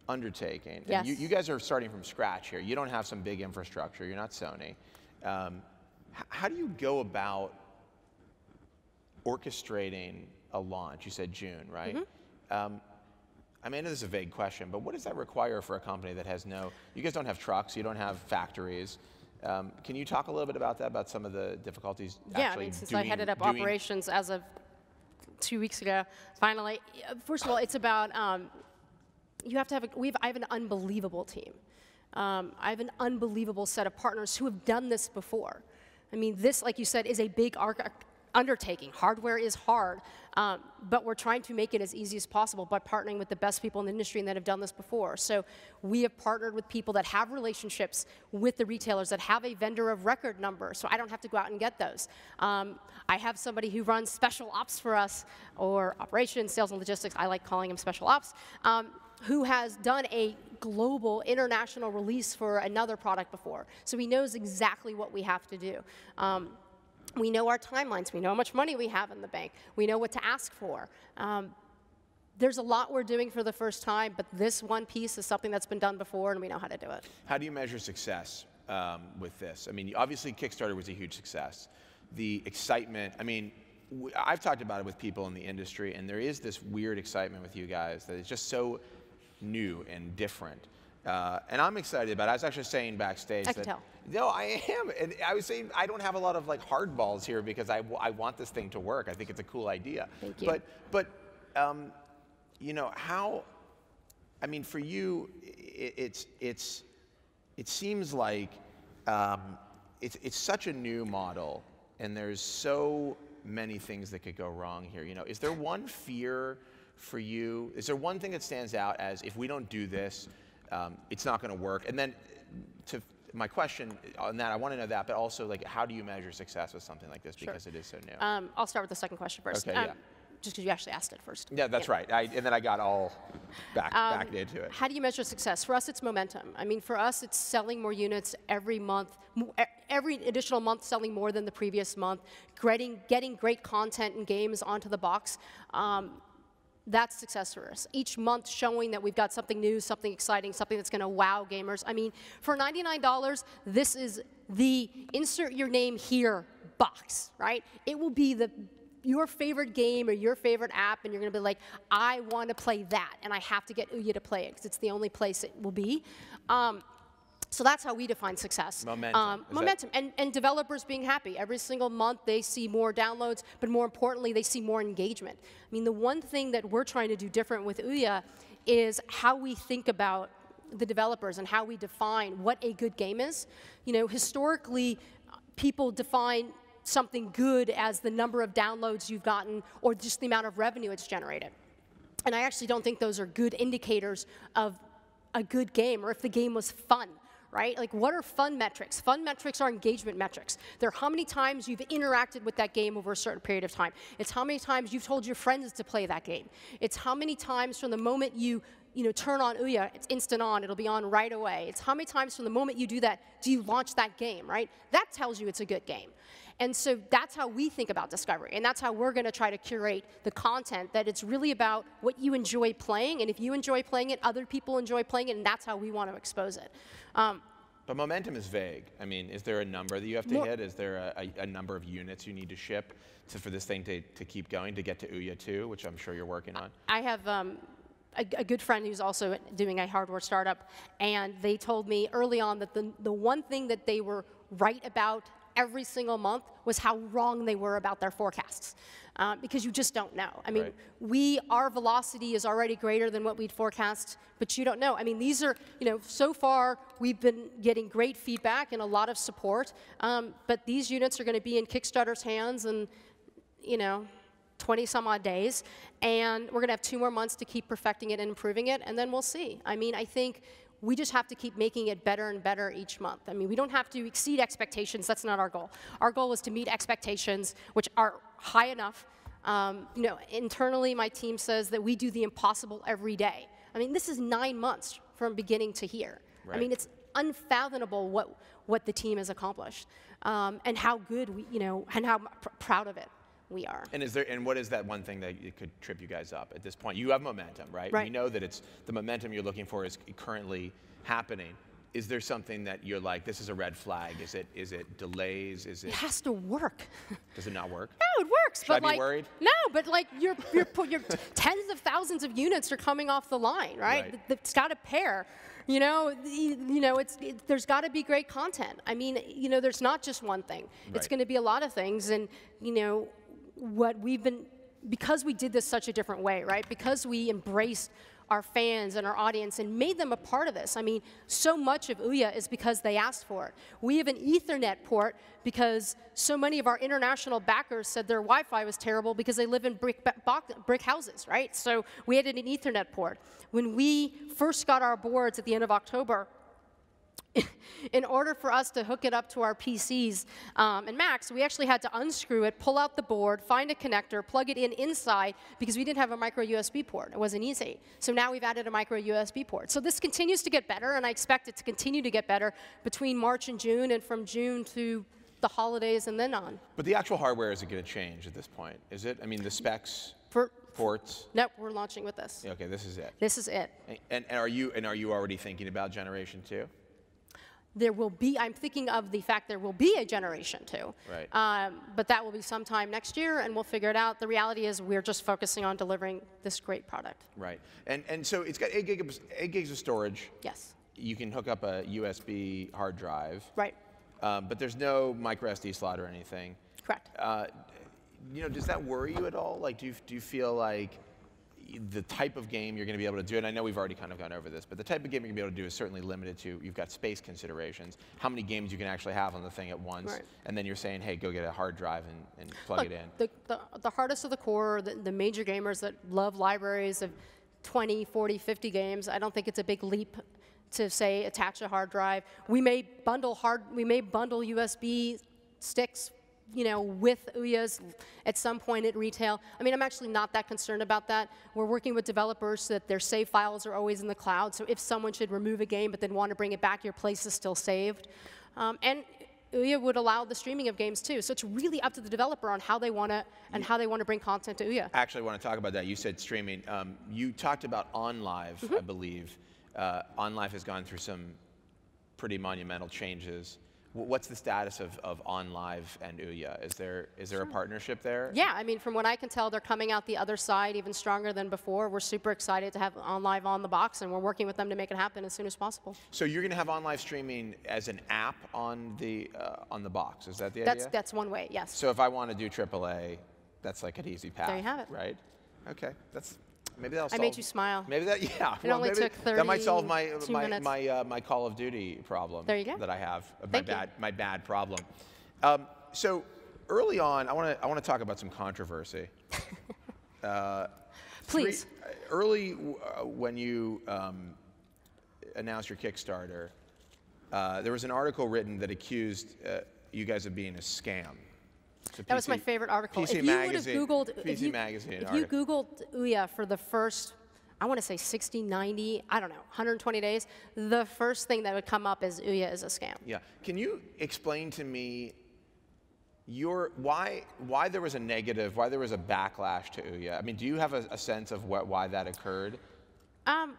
undertaking. Yes. You, you, guys are starting from scratch here. You don't have some big infrastructure. You're not Sony. Um, how do you go about orchestrating a launch? You said June, right? Mm -hmm. um, I mean, this is a vague question, but what does that require for a company that has no, you guys don't have trucks, you don't have factories. Um, can you talk a little bit about that, about some of the difficulties yeah, I mean, since doing, I headed up operations as of two weeks ago, finally, first of all, it's about, um, you have to have, a, we have, I have an unbelievable team. Um, I have an unbelievable set of partners who have done this before. I mean, this, like you said, is a big undertaking. Hardware is hard, um, but we're trying to make it as easy as possible by partnering with the best people in the industry and that have done this before. So we have partnered with people that have relationships with the retailers that have a vendor of record number, so I don't have to go out and get those. Um, I have somebody who runs special ops for us, or operations, sales and logistics, I like calling him special ops, um, who has done a global international release for another product before. So he knows exactly what we have to do. Um, we know our timelines. We know how much money we have in the bank. We know what to ask for. Um, there's a lot we're doing for the first time, but this one piece is something that's been done before, and we know how to do it. How do you measure success um, with this? I mean, obviously, Kickstarter was a huge success. The excitement, I mean, I've talked about it with people in the industry, and there is this weird excitement with you guys that is just so new and different. Uh, and I'm excited about it. I was actually saying backstage I that. Tell. No, I am. And I was saying I don't have a lot of like hard balls here because I, I want this thing to work. I think it's a cool idea. Thank you. But, but um, you know, how, I mean, for you, it, it's, it's, it seems like um, it's, it's such a new model and there's so many things that could go wrong here. You know, is there one fear for you? Is there one thing that stands out as if we don't do this, um, it's not going to work. And then to my question on that, I want to know that, but also like, how do you measure success with something like this sure. because it is so new? Um, I'll start with the second question first. Okay, um, yeah. Just because you actually asked it first. Yeah, that's yeah. right. I, and then I got all back, um, back into it. How do you measure success? For us, it's momentum. I mean, for us, it's selling more units every month, every additional month selling more than the previous month, getting, getting great content and games onto the box. Um, that's success for us. Each month showing that we've got something new, something exciting, something that's going to wow gamers. I mean, for $99, this is the insert your name here box, right? It will be the your favorite game or your favorite app, and you're going to be like, I want to play that, and I have to get Ouya to play it because it's the only place it will be. Um, So that's how we define success. Momentum. Um, momentum. And, and developers being happy. Every single month they see more downloads, but more importantly, they see more engagement. I mean, the one thing that we're trying to do different with Ouya is how we think about the developers and how we define what a good game is. You know, historically, people define something good as the number of downloads you've gotten or just the amount of revenue it's generated. And I actually don't think those are good indicators of a good game or if the game was fun, right? Like, what are fun metrics? Fun metrics are engagement metrics. They're how many times you've interacted with that game over a certain period of time. It's how many times you've told your friends to play that game. It's how many times from the moment you you know, turn on Ouya, it's instant on, it'll be on right away. It's how many times from the moment you do that do you launch that game, right? That tells you it's a good game. And so that's how we think about discovery. And that's how we're going to try to curate the content, that it's really about what you enjoy playing. And if you enjoy playing it, other people enjoy playing it, and that's how we want to expose it. Um, But momentum is vague. I mean, is there a number that you have to More- hit? Is there a, a, a number of units you need to ship to, for this thing to, to keep going, to get to Ouya 2, which I'm sure you're working on? I have um, a, a good friend who's also doing a hardware startup, and they told me early on that the, the one thing that they were right about every single month was how wrong they were about their forecasts. Uh, because you just don't know. I mean, Right. we, our velocity is already greater than what we'd forecast, but you don't know. I mean, these are, you know, so far we've been getting great feedback and a lot of support, um, but these units are going to be in Kickstarter's hands and, you know, 20 some odd days, and we're going to have two more months to keep perfecting it and improving it, and then we'll see. I mean, I think we just have to keep making it better and better each month. I mean, we don't have to exceed expectations. That's not our goal. Our goal is to meet expectations, which are high enough. Um, you know, internally, my team says that we do the impossible every day. I mean, this is nine months from beginning to here. I mean, it's unfathomable what what the team has accomplished, um, and how good we, you know, and how pr- proud of it we are. And is there and what is that one thing that could trip you guys up at this point? You have momentum, right? right? We know that it's the momentum you're looking for is currently happening. Is there something that you're like, this is a red flag? Is it is it delays? Is It it has to work. does it not work? No, it works. but I be like, worried? No, but like you're, you're, pu- you're tens of thousands of units are coming off the line, right? Right. It's got to pair. You know, you know, it's it, there's got to be great content. I mean, you know, there's not just one thing. right. It's going to be a lot of things, and you know, what we've been because we did this such a different way, right? Because we embraced our fans and our audience and made them a part of this. I mean, so much of Ouya is because they asked for it. We have an Ethernet port because so many of our international backers said their Wi-Fi was terrible because they live in brick, brick houses, right? So we added an Ethernet port. When we first got our boards at the end of October, in order for us to hook it up to our PCs um, and Macs, we actually had to unscrew it, pull out the board, find a connector, plug it in inside because we didn't have a micro USB port. It wasn't easy. So now we've added a micro USB port. So this continues to get better, and I expect it to continue to get better between March and June, and from June to the holidays and then on. But the actual hardware isn't going to change at this point, is it? I mean, the specs, For ports. nope, we're launching with this. Okay, this is it. This is it. And, and are you and are you already thinking about generation two? There will be, I'm thinking of the fact there will be a generation two. Right. Um, but that will be sometime next year, and we'll figure it out. The reality is we're just focusing on delivering this great product. Right. And and so it's got eight gigs eight gigs of storage. Yes. You can hook up a USB hard drive. Right. Um, but there's no micro SD slot or anything. Correct. Uh, you know, does that worry you at all? Like, do you, do you feel like the type of game you're going to be able to do, and I know we've already kind of gone over this, but the type of game you're going to be able to do is certainly limited to, you've got space considerations, how many games you can actually have on the thing at once, Right. and then you're saying, hey, go get a hard drive and, and plug Look, it in. The, the, the hardest of the core, the, the major gamers that love libraries of 20, 40, 50 games, I don't think it's a big leap to say attach a hard drive. We may bundle hard, we may bundle USB sticks, you know, with Ouya's at some point at retail. I mean, I'm actually not that concerned about that. We're working with developers so that their save files are always in the cloud. So if someone should remove a game but then want to bring it back, your place is still saved. Um, and Ouya would allow the streaming of games too. So it's really up to the developer on how they want to and how they want to bring content to Ouya. Actually, I want to talk about that. You said streaming. Um, you talked about OnLive, Mm-hmm. I believe. Uh, OnLive has gone through some pretty monumental changes what's the status of, of OnLive and Ouya? Is there is there a partnership there? Yeah, I mean, from what I can tell, they're coming out the other side even stronger than before. We're super excited to have OnLive on the box, and we're working with them to make it happen as soon as possible. So you're going to have OnLive streaming as an app on the uh, on the box. Is that the That's idea? that's one way. Yes. So if I want to do AAA, that's like an easy path. There you have it. Right. Okay. That's maybe that'll. I solve, made you smile. Maybe that. Yeah. It well, only maybe took That might solve my my minutes. my, uh, my Call of Duty problem. There you go. That I have. uh, My Thank you. bad my bad problem. Um, so early on, I want to I want to talk about some controversy. Please. Three- uh, early uh, when you um, announced your Kickstarter, uh, there was an article written that accused uh, you guys of being a scam. That was my favorite article. PC if you would have Googled, PC if you, Magazine if you. Googled Ouya for the first, I want to say 60, 90, I don't know, 120 days, the first thing that would come up is Ouya is a scam. Yeah. Can you explain to me your why why there was a negative, why there was a backlash to Ouya? I mean, do you have a, a sense of what why that occurred? Um,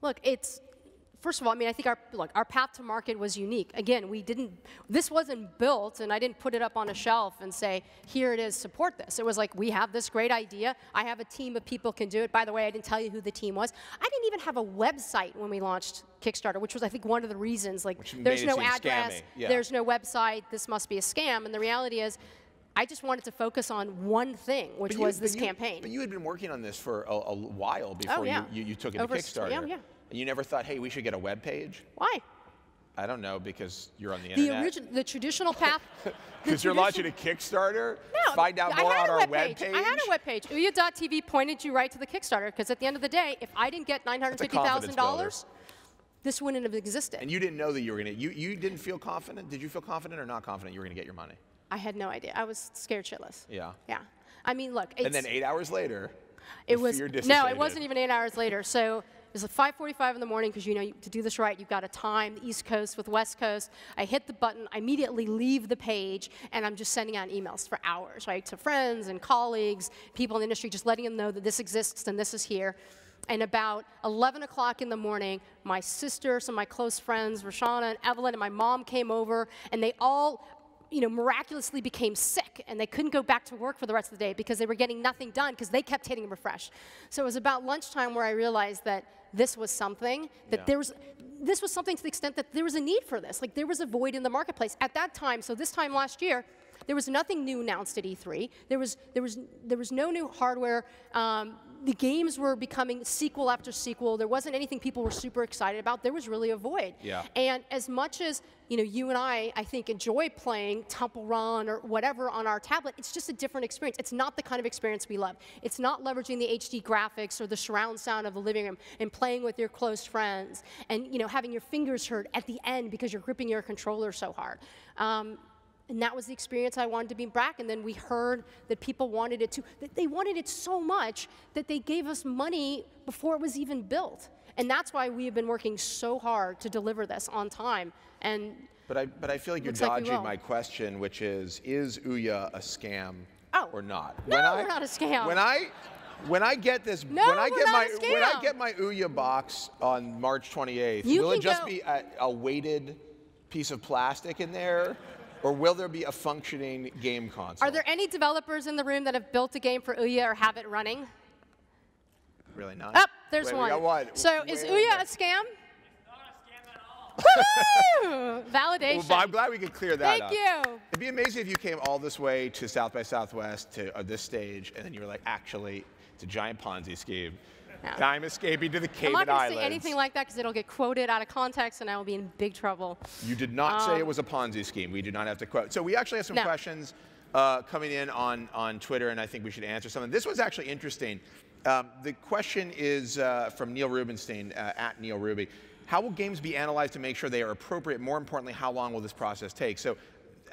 look, it's first of all, I mean, I think our look, our path to market was unique. Again, we didn't. This wasn't built, and I didn't put it up on a shelf and say, "Here it is, support this." It was like, we have this great idea. I have a team of people can do it. By the way, I didn't tell you who the team was. I didn't even have a website when we launched Kickstarter, which was, I think, one of the reasons. Like, there's no address, yeah. there's no website. This must be a scam. And the reality is. I just wanted to focus on one thing, which you- was this you- campaign. But you had been working on this for a, a while oh, before yeah. you, you, took it Over to Kickstarter. yeah, yeah. And you never thought, hey, we should get a web page? Why? I don't know, because you're on the, The internet. original, the traditional path. Because you're launching a Kickstarter? No, Find out I more had on a our webpage. webpage? I had a webpage. Ouya.tv pointed you right to the Kickstarter because at the end of the day, if I didn't get $950,000, this wouldn't have existed. And you didn't know that you were going to, you, you didn't feel confident? Did you feel confident or not confident you were going to get your money? I had no idea. I was scared shitless. Yeah. Yeah. I mean, look. It's, And then eight hours later, it the was no, it wasn't even eight hours later. So was like 5:45 in the morning because you know to do this right, you've got to time the East Coast with West Coast. I hit the button, I immediately leave the page, and I'm just sending out emails for hours, right, to friends and colleagues, people in the industry, just letting them know that this exists and this is here. And about 11 o'clock in the morning, my sister, some of my close friends, Rashana and Evelyn, and my mom came over, and they all you know, miraculously became sick and they couldn't go back to work for the rest of the day because they were getting nothing done because they kept hitting refresh. So it was about lunchtime where I realized that this was something that Yeah. there was this was something to the extent that there was a need for this. Like there was a void in the marketplace at that time. So this time last year, there was nothing new announced at E3. There was there was there was no new hardware. Um, the games were becoming sequel after sequel. There wasn't anything people were super excited about. There was really a void. Yeah. And as much as you know, you and I, I think, enjoy playing Temple Run or whatever on our tablet, it's just a different experience. It's not the kind of experience we love. It's not leveraging the HD graphics or the surround sound of the living room and playing with your close friends and you know having your fingers hurt at the end because you're gripping your controller so hard. Um, and that was the experience I wanted to be back. And then we heard that people wanted it too. That they wanted it so much that they gave us money before it was even built. And that's why we have been working so hard to deliver this on time. And But I, but I feel like you're Looks like dodging my question, which is, is Ouya a scam Oh. or not? No, when I, we're not a scam. When I, when I get this, No, when I get my, when I get my Ouya box on March 28th, You will it just go- be a, a weighted piece of plastic in there, or will there be a functioning game console? are there any developers in the room that have built a game for Ouya or have it running? really not? Up, there's Wait, one. We got one. So is Wait, Ouya a scam? Validation. Well, I'm glad we could clear that Thank up. you. It'd be amazing if you came all this way to South by Southwest to uh, this stage, and then you were like, actually, it's a giant Ponzi scheme. I'm escaping to the I'm not going to say anything like that because it'll get quoted out of context and I will be in big trouble. You did not say it was a Ponzi scheme. We do not have to quote. So we actually have some Um, No. questions uh, coming in on, on Twitter, and I think we should answer some. of them. This was actually interesting. Um, the question is uh, from Neil Rubenstein, uh, at Neil Ruby. How will games be analyzed to make sure they are appropriate? More importantly, how long will this process take? So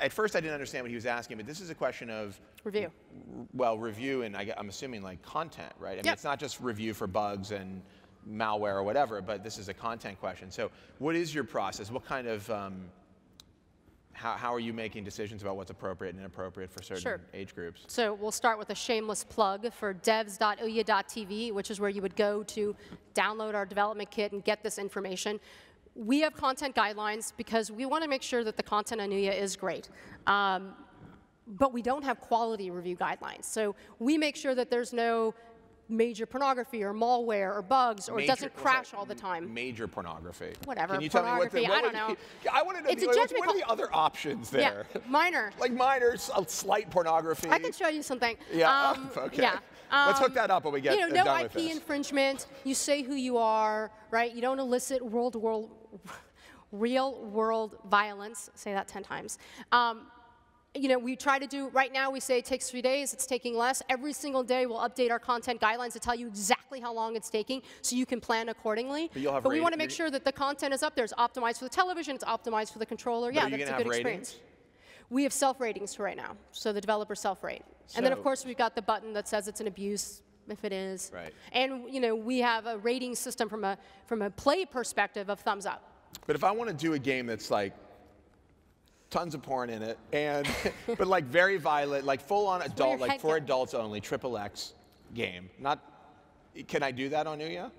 at first I didn't understand what he was asking, but this is a question of Review. well, review and I, am assuming like content, right? I mean, it's not just review for bugs and malware or whatever, but this is a content question. So, what is your process? What kind of um, how, how are you making decisions about what's appropriate and inappropriate for certain Sure. age groups? So we'll start with a shameless plug for devs.ouya.tv, which is where you would go to download our development kit and get this information. We have content guidelines because we want to make sure that the content on Ouya is great. Um, but we don't have quality review guidelines. So we make sure that there's no major pornography or malware or bugs or Major- it doesn't crash all the time. Major pornography. Whatever, Can you tell me what the, pornography, what I don't be- I want to know It's a what, judgment what are the other options there? Yeah, minor. like minor, uh, slight pornography. I can show you something. Yeah. Um, okay. Yeah. Let's hook Um, that up when we get you know, no done IP infringement. You say who you are, right? You don't elicit world world, real world violence. Say that ten times. Um, you know, we try to do right now. We say it takes three days. It's taking less. Every single day, we'll update our content guidelines to tell you exactly how long it's taking, so you can plan accordingly. But have we want to make sure that the content is up there. It's optimized for the television. It's optimized for the controller. But yeah, that's a good have experience. We have self ratings for right now, so the developers self rate. and then, of course, we've got the button that says it's an abuse if it is. Right. And you know, we have a rating system from a from a play perspective of thumbs up. But if I want to do a game that's like tons of porn in it, and but like very violent, like full on adult, like for go. adults only, triple X game. Not, can I do that on Ouya?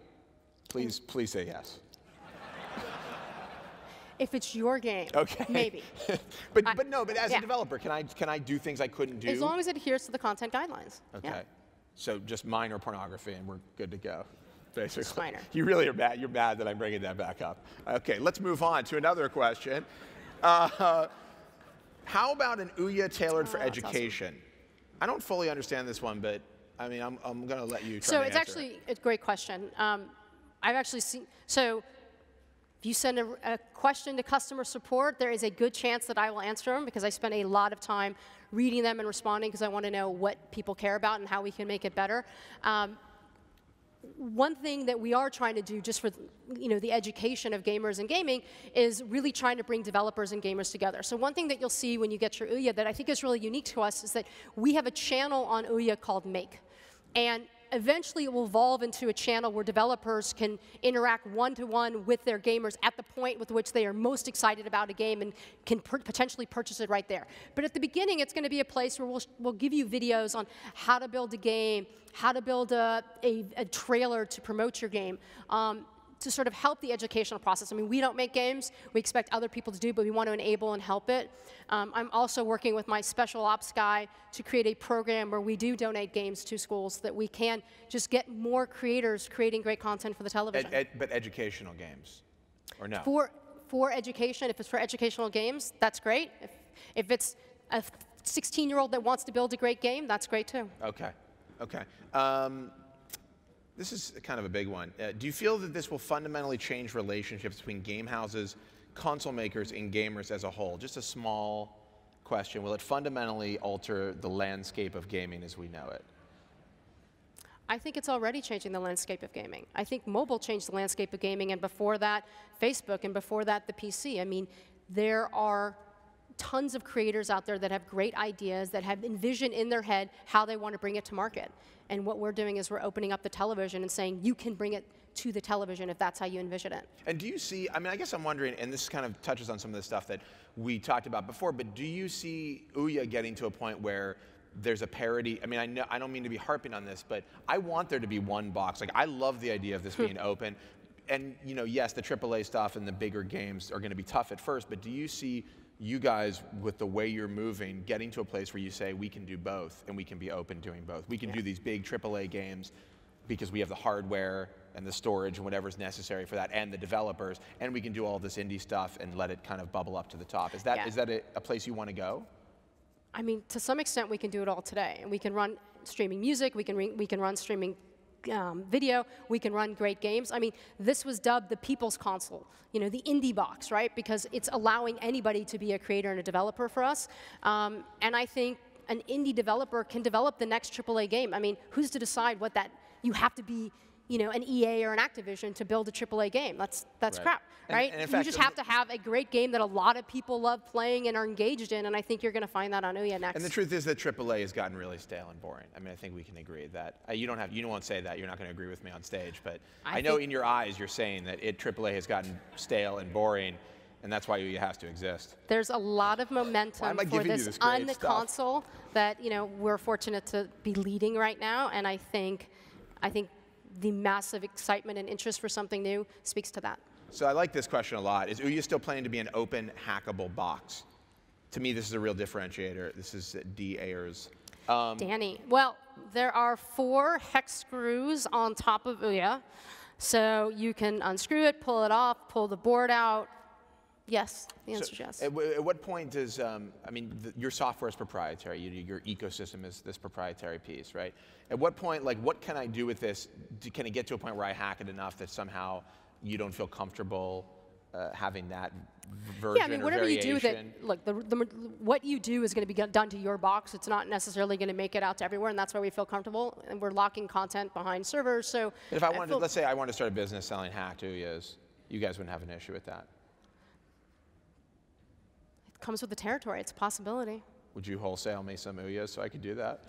Please, please say yes. If it's your game, Okay. maybe. but I- but no, but as yeah. a developer, can I can I do things I couldn't do? As long as it adheres to the content guidelines. okay. Yeah. So just minor pornography, and we're good to go. Basically, minor. you really are bad. You're bad that I'm bringing that back up. Okay, let's move on to another question. Uh, how about an Ouya tailored for Oh, awesome. education? I don't fully understand this one, but I mean, I'm, I'm going to let you try So it's answer actually a great question. Um, I've actually seen, so if you send a, a question to customer support, there is a good chance that I will answer them because I spend a lot of time reading them and responding because I want to know what people care about and how we can make it better. Um, one thing that we are trying to do just for you know the education of gamers and gaming is really trying to bring developers and gamers together. So one thing that you'll see when you get your Ouya that I think is really unique to us is that we have a channel on Ouya called Make. And eventually it will evolve into a channel where developers can interact one-to-one with their gamers at the point with which they are most excited about a game and can potentially purchase it right there. But at the beginning, it's going to be a place where we'll, we'll give you videos on how to build a game, how to build a, a, a trailer to promote your game. Um, to sort of help the educational process. I mean, we don't make games, we expect other people to do, but we want to enable and help it. Um, I'm also working with my special ops guy to create a program where we do donate games to schools so that we can just get more creators creating great content for the television. Ed, ed, but educational games, or no? for, for education, if it's for educational games, that's great. If, if it's a 16 year old that wants to build a great game, that's great too. Okay, okay. Um, this is kind of a big one. Uh, do you feel that this will fundamentally change relationships between game houses, console makers, and gamers as a whole? Just a small question. Will it fundamentally alter the landscape of gaming as we know it? I think it's already changing the landscape of gaming. I think mobile changed the landscape of gaming, and before that, Facebook, and before that, the PC. I mean, there are tons of creators out there that have great ideas, that have envisioned in their head how they want to bring it to market. And what we're doing is we're opening up the television and saying, you can bring it to the television if that's how you envision it. And do you see, I mean, I guess I'm wondering, and this kind of touches on some of the stuff that we talked about before, but do you see Ouya getting to a point where there's a parity? I mean, I, know, I don't mean to be harping on this, but I want there to be one box. Like, I love the idea of this hmm. being open. And, you know, yes, the AAA stuff and the bigger games are going to be tough at first, but do you see you guys, with the way you're moving, getting to a place where you say, we can do both and we can be open doing both? We can do these big AAA games because we have the hardware and the storage and whatever's necessary for that and the developers and we can do all this indie stuff and let it kind of bubble up to the top is that is Yeah. that a, a place you want to go I mean, to some extent, we can do it all today. And we can run streaming music, we can, we can run streaming um, video, we can run great games. I mean, this was dubbed the people's console, you know, the indie box, right? Because it's allowing anybody to be a creator and a developer for us. Um, and I think an indie developer can develop the next AAA game. I mean, who's to decide what that, you have to be, you know, an EA or an Activision to build a AAA game. That's, that's Right. crap, right? and in you fact, just have to have a great game that a lot of people love playing and are engaged in, and I think you're going to find that on Ouya next. and the truth is that AAA has gotten really stale and boring. I mean, I think we can agree that uh, you don't have you won't say that. You're not going to agree with me on stage, but I, I know in your eyes you're saying that it AAA has gotten stale and boring, and that's why it has to exist. There's a lot of momentum for this, this on the stuff? console that you know we're fortunate to be leading right now, and I think, I think the massive excitement and interest for something new speaks to that. So I like this question a lot. Is Ouya still planning to be an open, hackable box? To me, this is a real differentiator. This is D. Ayers. Um, Danny. Well, there are four hex screws on top of Ouya. So you can unscrew it, pull it off, pull the board out. Yes, the answer is yes. At, w- at what point does, um, I mean, the, your software is proprietary, you, your ecosystem is this proprietary piece, right? At what point, like, what can I do with this? Do, can it get to a point where I hack it enough that somehow you don't feel comfortable uh, having that version Yeah, I mean, whatever you do with it, look, the, the, what you do is going to be done to your box. It's not necessarily going to make it out to everywhere, and that's why we feel comfortable. And we're locking content behind servers, so. But if I wanted, to, let's say I wanted to start a business selling hacked Ouyas, you guys wouldn't have an issue with that. Comes with the territory. It's a possibility. Would you wholesale me some Ouyas so I could do that?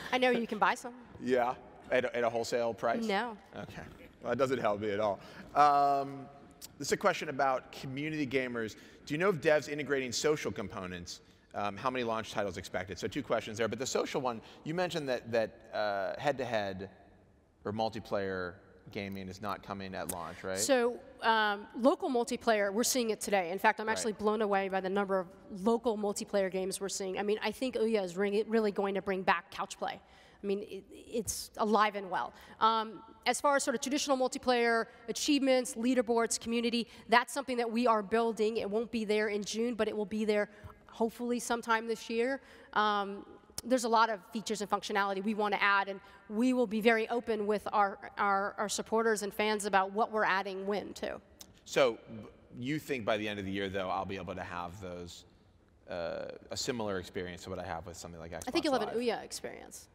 I know you can buy some. Yeah, at a, at a wholesale price? No. Okay, well, that doesn't help me at all. Um, this is a question about community gamers. Do you know if devs integrating social components? Um, how many launch titles expected? So two questions there. But the social one, you mentioned that that uh, head-to-head or multiplayer gaming is not coming at launch, right? So um, local multiplayer, we're seeing it today. In fact, I'm actually Right. blown away by the number of local multiplayer games we're seeing. I mean, I think Ouya is really, really going to bring back couch play. I mean, it, it's alive and well. Um, as far as sort of traditional multiplayer achievements, leaderboards, community, that's something that we are building. It won't be there in June, but it will be there hopefully sometime this year. Um, there's a lot of features and functionality we want to add, and we will be very open with our, our, our supporters and fans about what we're adding when, too. So you think by the end of the year, though, I'll be able to have those uh, a similar experience to what I have with something like Xbox I think you'll have an Ouya experience.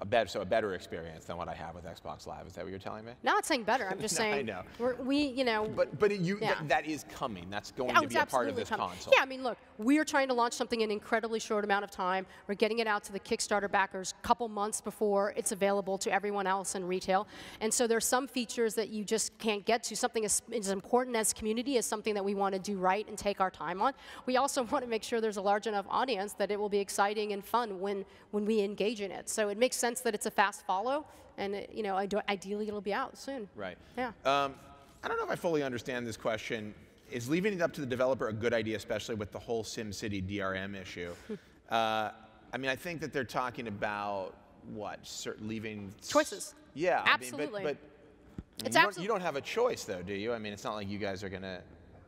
A better, so a better experience than what I have with Xbox Live. Is that what you're telling me? Not saying better, I'm just No, I know. We're, we, you know. But but you Yeah. that, that is coming. That's going Oh, to be a part of this coming. console. Yeah, I mean, look, we are trying to launch something in an incredibly short amount of time. We're getting it out to the Kickstarter backers a couple months before it's available to everyone else in retail. And so there's some features that you just can't get to. Something as, as important as community is something that we want to do right and take our time on. We also want to make sure there's a large enough audience that it will be exciting and fun when, when we engage in it. So it makes sense that it's a fast follow, and it, you know, ide- ideally it'll be out soon. Right. Yeah. Um, I don't know if I fully understand this question. Is leaving it up to the developer a good idea, especially with the whole SimCity DRM issue? uh, I mean, I think that they're talking about what, leaving Choices. Yeah, Absolutely. I mean, but, but It's you, don't, you don't have a choice, though, do you? I mean, it's not like you guys are going to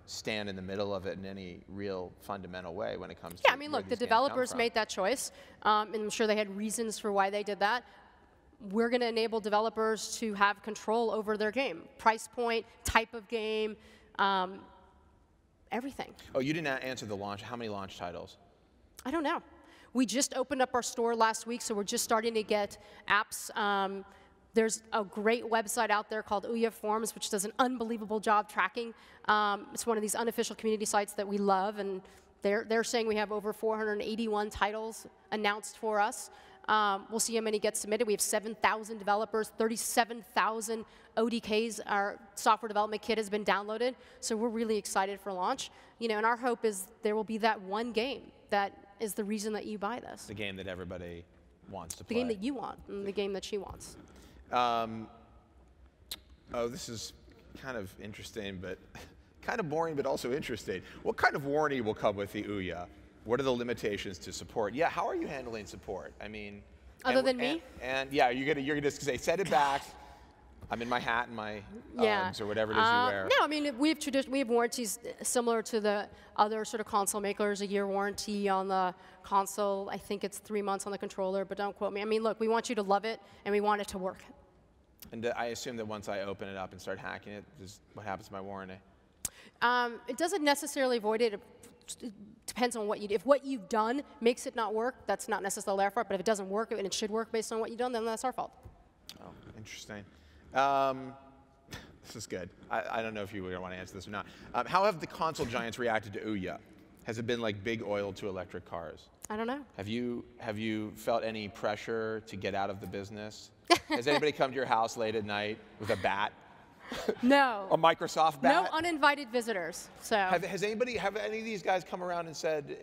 stand in the middle of it in any real fundamental way when it comes to Yeah, I mean, look, the these games come developers made that choice, um, and I'm sure they had reasons for why they did that. We're going to enable developers to have control over their game, price point, type of game, um, everything. Oh, you didn't answer the launch. How many launch titles? I don't know. We just opened up our store last week, so we're just starting to get apps. Um, there's a great website out there called Ouya Forums, which does an unbelievable job tracking. Um, it's one of these unofficial community sites that we love, and they're, they're saying we have over 481 titles announced for us. Um, we'll see how many get submitted. We have 7,000 developers, 37,000 ODKs. Our software development kit has been downloaded, so we're really excited for launch. You know, and our hope is there will be that one game that is the reason that you buy this. The game that everybody wants to play. The game that you want, and the game that she wants. Um, oh, this is kind of interesting, but kind of boring, but also interesting. What kind of warranty will come with the Ouya? What are the limitations to support? Yeah, how are you handling support? I mean, Other and- than me? And, and yeah, you're gonna you're gonna just say set it back. I'm in my hat and my Yeah. Or whatever it is Uh, you wear. No, I mean we have tradi- we have warranties similar to the other sort of console makers. A year warranty on the console. I think it's three months on the controller, but don't quote me. I mean, look, we want you to love it and we want it to work. And uh, I assume that once I open it up and start hacking it, is what happens to my warranty? Um, it doesn't necessarily void it. It depends on what you do. If what you've done makes it not work, that's not necessarily our fault. But if it doesn't work and it should work based on what you've done, then that's our fault. Oh, interesting. Um, this is good. I, I don't know if you want to answer this or not. Um, how have the console giants reacted to Ouya? Has it been like big oil to electric cars? I don't know. Have you have you felt any pressure to get out of the business? Has anybody come to your house late at night with a bat, No. a Microsoft bat? No uninvited visitors. So. have, has anybody have any of these guys come around and said,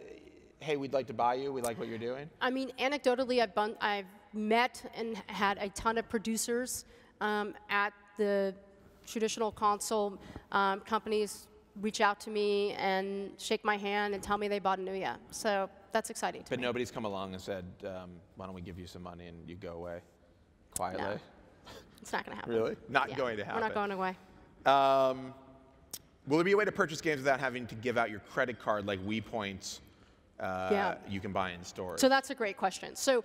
"Hey, we'd like to buy you. We like what you're doing"? I mean, anecdotally, I've, bun- I've met and had a ton of producers um, at the traditional console um, companies reach out to me and shake my hand and tell me they bought an Ouya. So that's exciting to But me. nobody's come along and said, um, why don't we give you some money and you go away quietly? No. It's not going to happen. Really? Not Yeah, going to happen. We're not going away. Um, will there be a way to purchase games without having to give out your credit card like Wii Points uh, Yeah. you can buy in stores? So that's a great question. So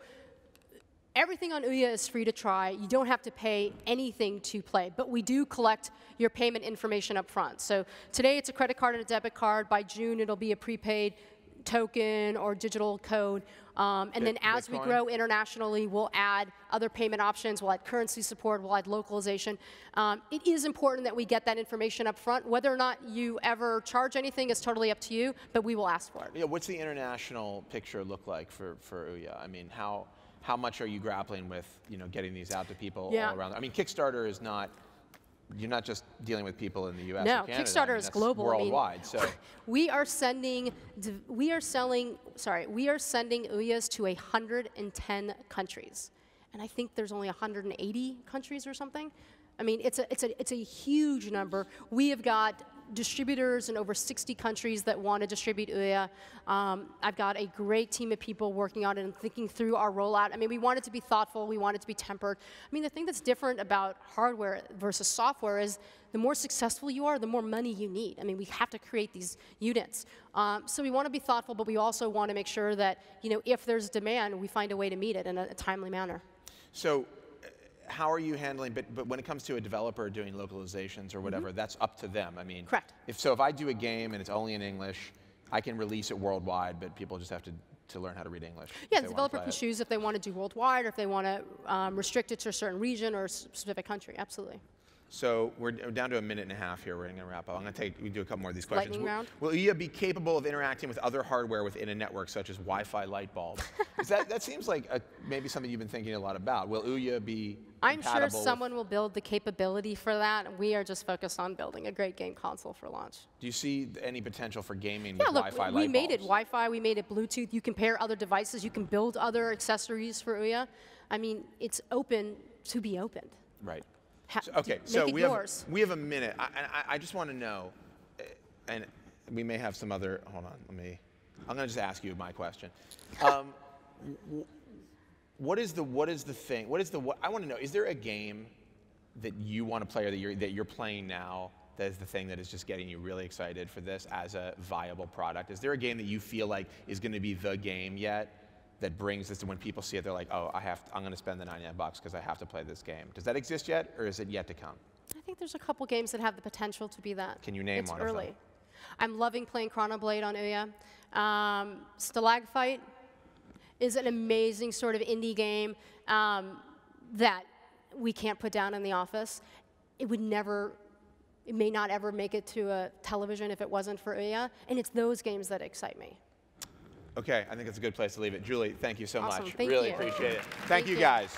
everything on Ouya is free to try. You don't have to pay anything to play, but we do collect your payment information up front. So today it's a credit card and a debit card. By June it'll be a prepaid token or digital code. Um, and then as we grow internationally, we'll add other payment options. We'll add currency support. We'll add localization. Um, it is important that we get that information up front. Whether or not you ever charge anything is totally up to you, but we will ask for it. yeah, what's the international picture look like for, for Ouya? I mean, how, how much are you grappling with you know, getting these out to people Yeah. all around? I mean, Kickstarter is not, you're not just dealing with people in the US No, Canada. I Kickstarter mean, is global. I mean, Worldwide, so. We are sending, we are selling, sorry, we are sending Ouyas to 110 countries. And I think there's only 180 countries or something. I mean, it's a, it's a, it's a huge number. We have got distributors in over 60 countries that want to distribute Ouya. Um, I've got a great team of people working on it and thinking through our rollout. I mean, we want it to be thoughtful, we want it to be tempered. I mean, the thing that's different about hardware versus software is the more successful you are, the more money you need. I mean, we have to create these units. Um, so we want to be thoughtful, but we also want to make sure that, you know, if there's demand, we find a way to meet it in a, a timely manner. So, how are you handling? But, but when it comes to a developer doing localizations or whatever, that's up to them. I mean, Mm-hmm. Correct. If so, if I do a game and it's only in English, I can release it worldwide, but people just have to, to learn how to read English. Yeah, the developer can choose if they want to do worldwide or if they want to um, restrict it to a certain region or a specific country. Absolutely. So we're down to a minute and a half here. We're going to wrap up. I'm going to take we do a couple more of these questions. Lightning will, round? will EA be capable of interacting with other hardware within a network, such as Wi-Fi light bulbs? That that seems like a, maybe something you've been thinking a lot about? Will Ouya be I'm sure someone will build the capability for that. and We are just focused on building a great game console for launch. Do you see any potential for gaming Yeah, with look, Wi-Fi we, made it? Wi-Fi, we made it Bluetooth. You can pair other devices. You can build other accessories for Ouya. I mean, it's open to be opened. Right. Ha- So, okay, so we yours. have we have a minute, I, and I, I just want to know, eh, and we may have some other. Hold on, let me. I'm going to just ask you my question. Um, what is the what is the thing? What is the what, I want to know? Is there a game that you want to play or that you're that you're playing now? That is the thing that is just getting you really excited for this as a viable product. Is there a game that you feel like is going to be the game yet? That brings this to when people see it, they're like, "Oh, I have. To, I'm going to spend the 99 bucks because I have to play this game." Does that exist yet, or is it yet to come? I think there's a couple games that have the potential to be that. Can you name it's one of them? early. I'm loving playing Chronoblade on Ouya. Um, Stalagflight is an amazing sort of indie game um, that we can't put down in the office. It would never, it may not ever make it to a television if it wasn't for Ouya, and it's those games that excite me. Okay, I think it's a good place to leave it. Julie, thank you so Awesome, much. thank really you. appreciate it. Thank, Thank you you. guys.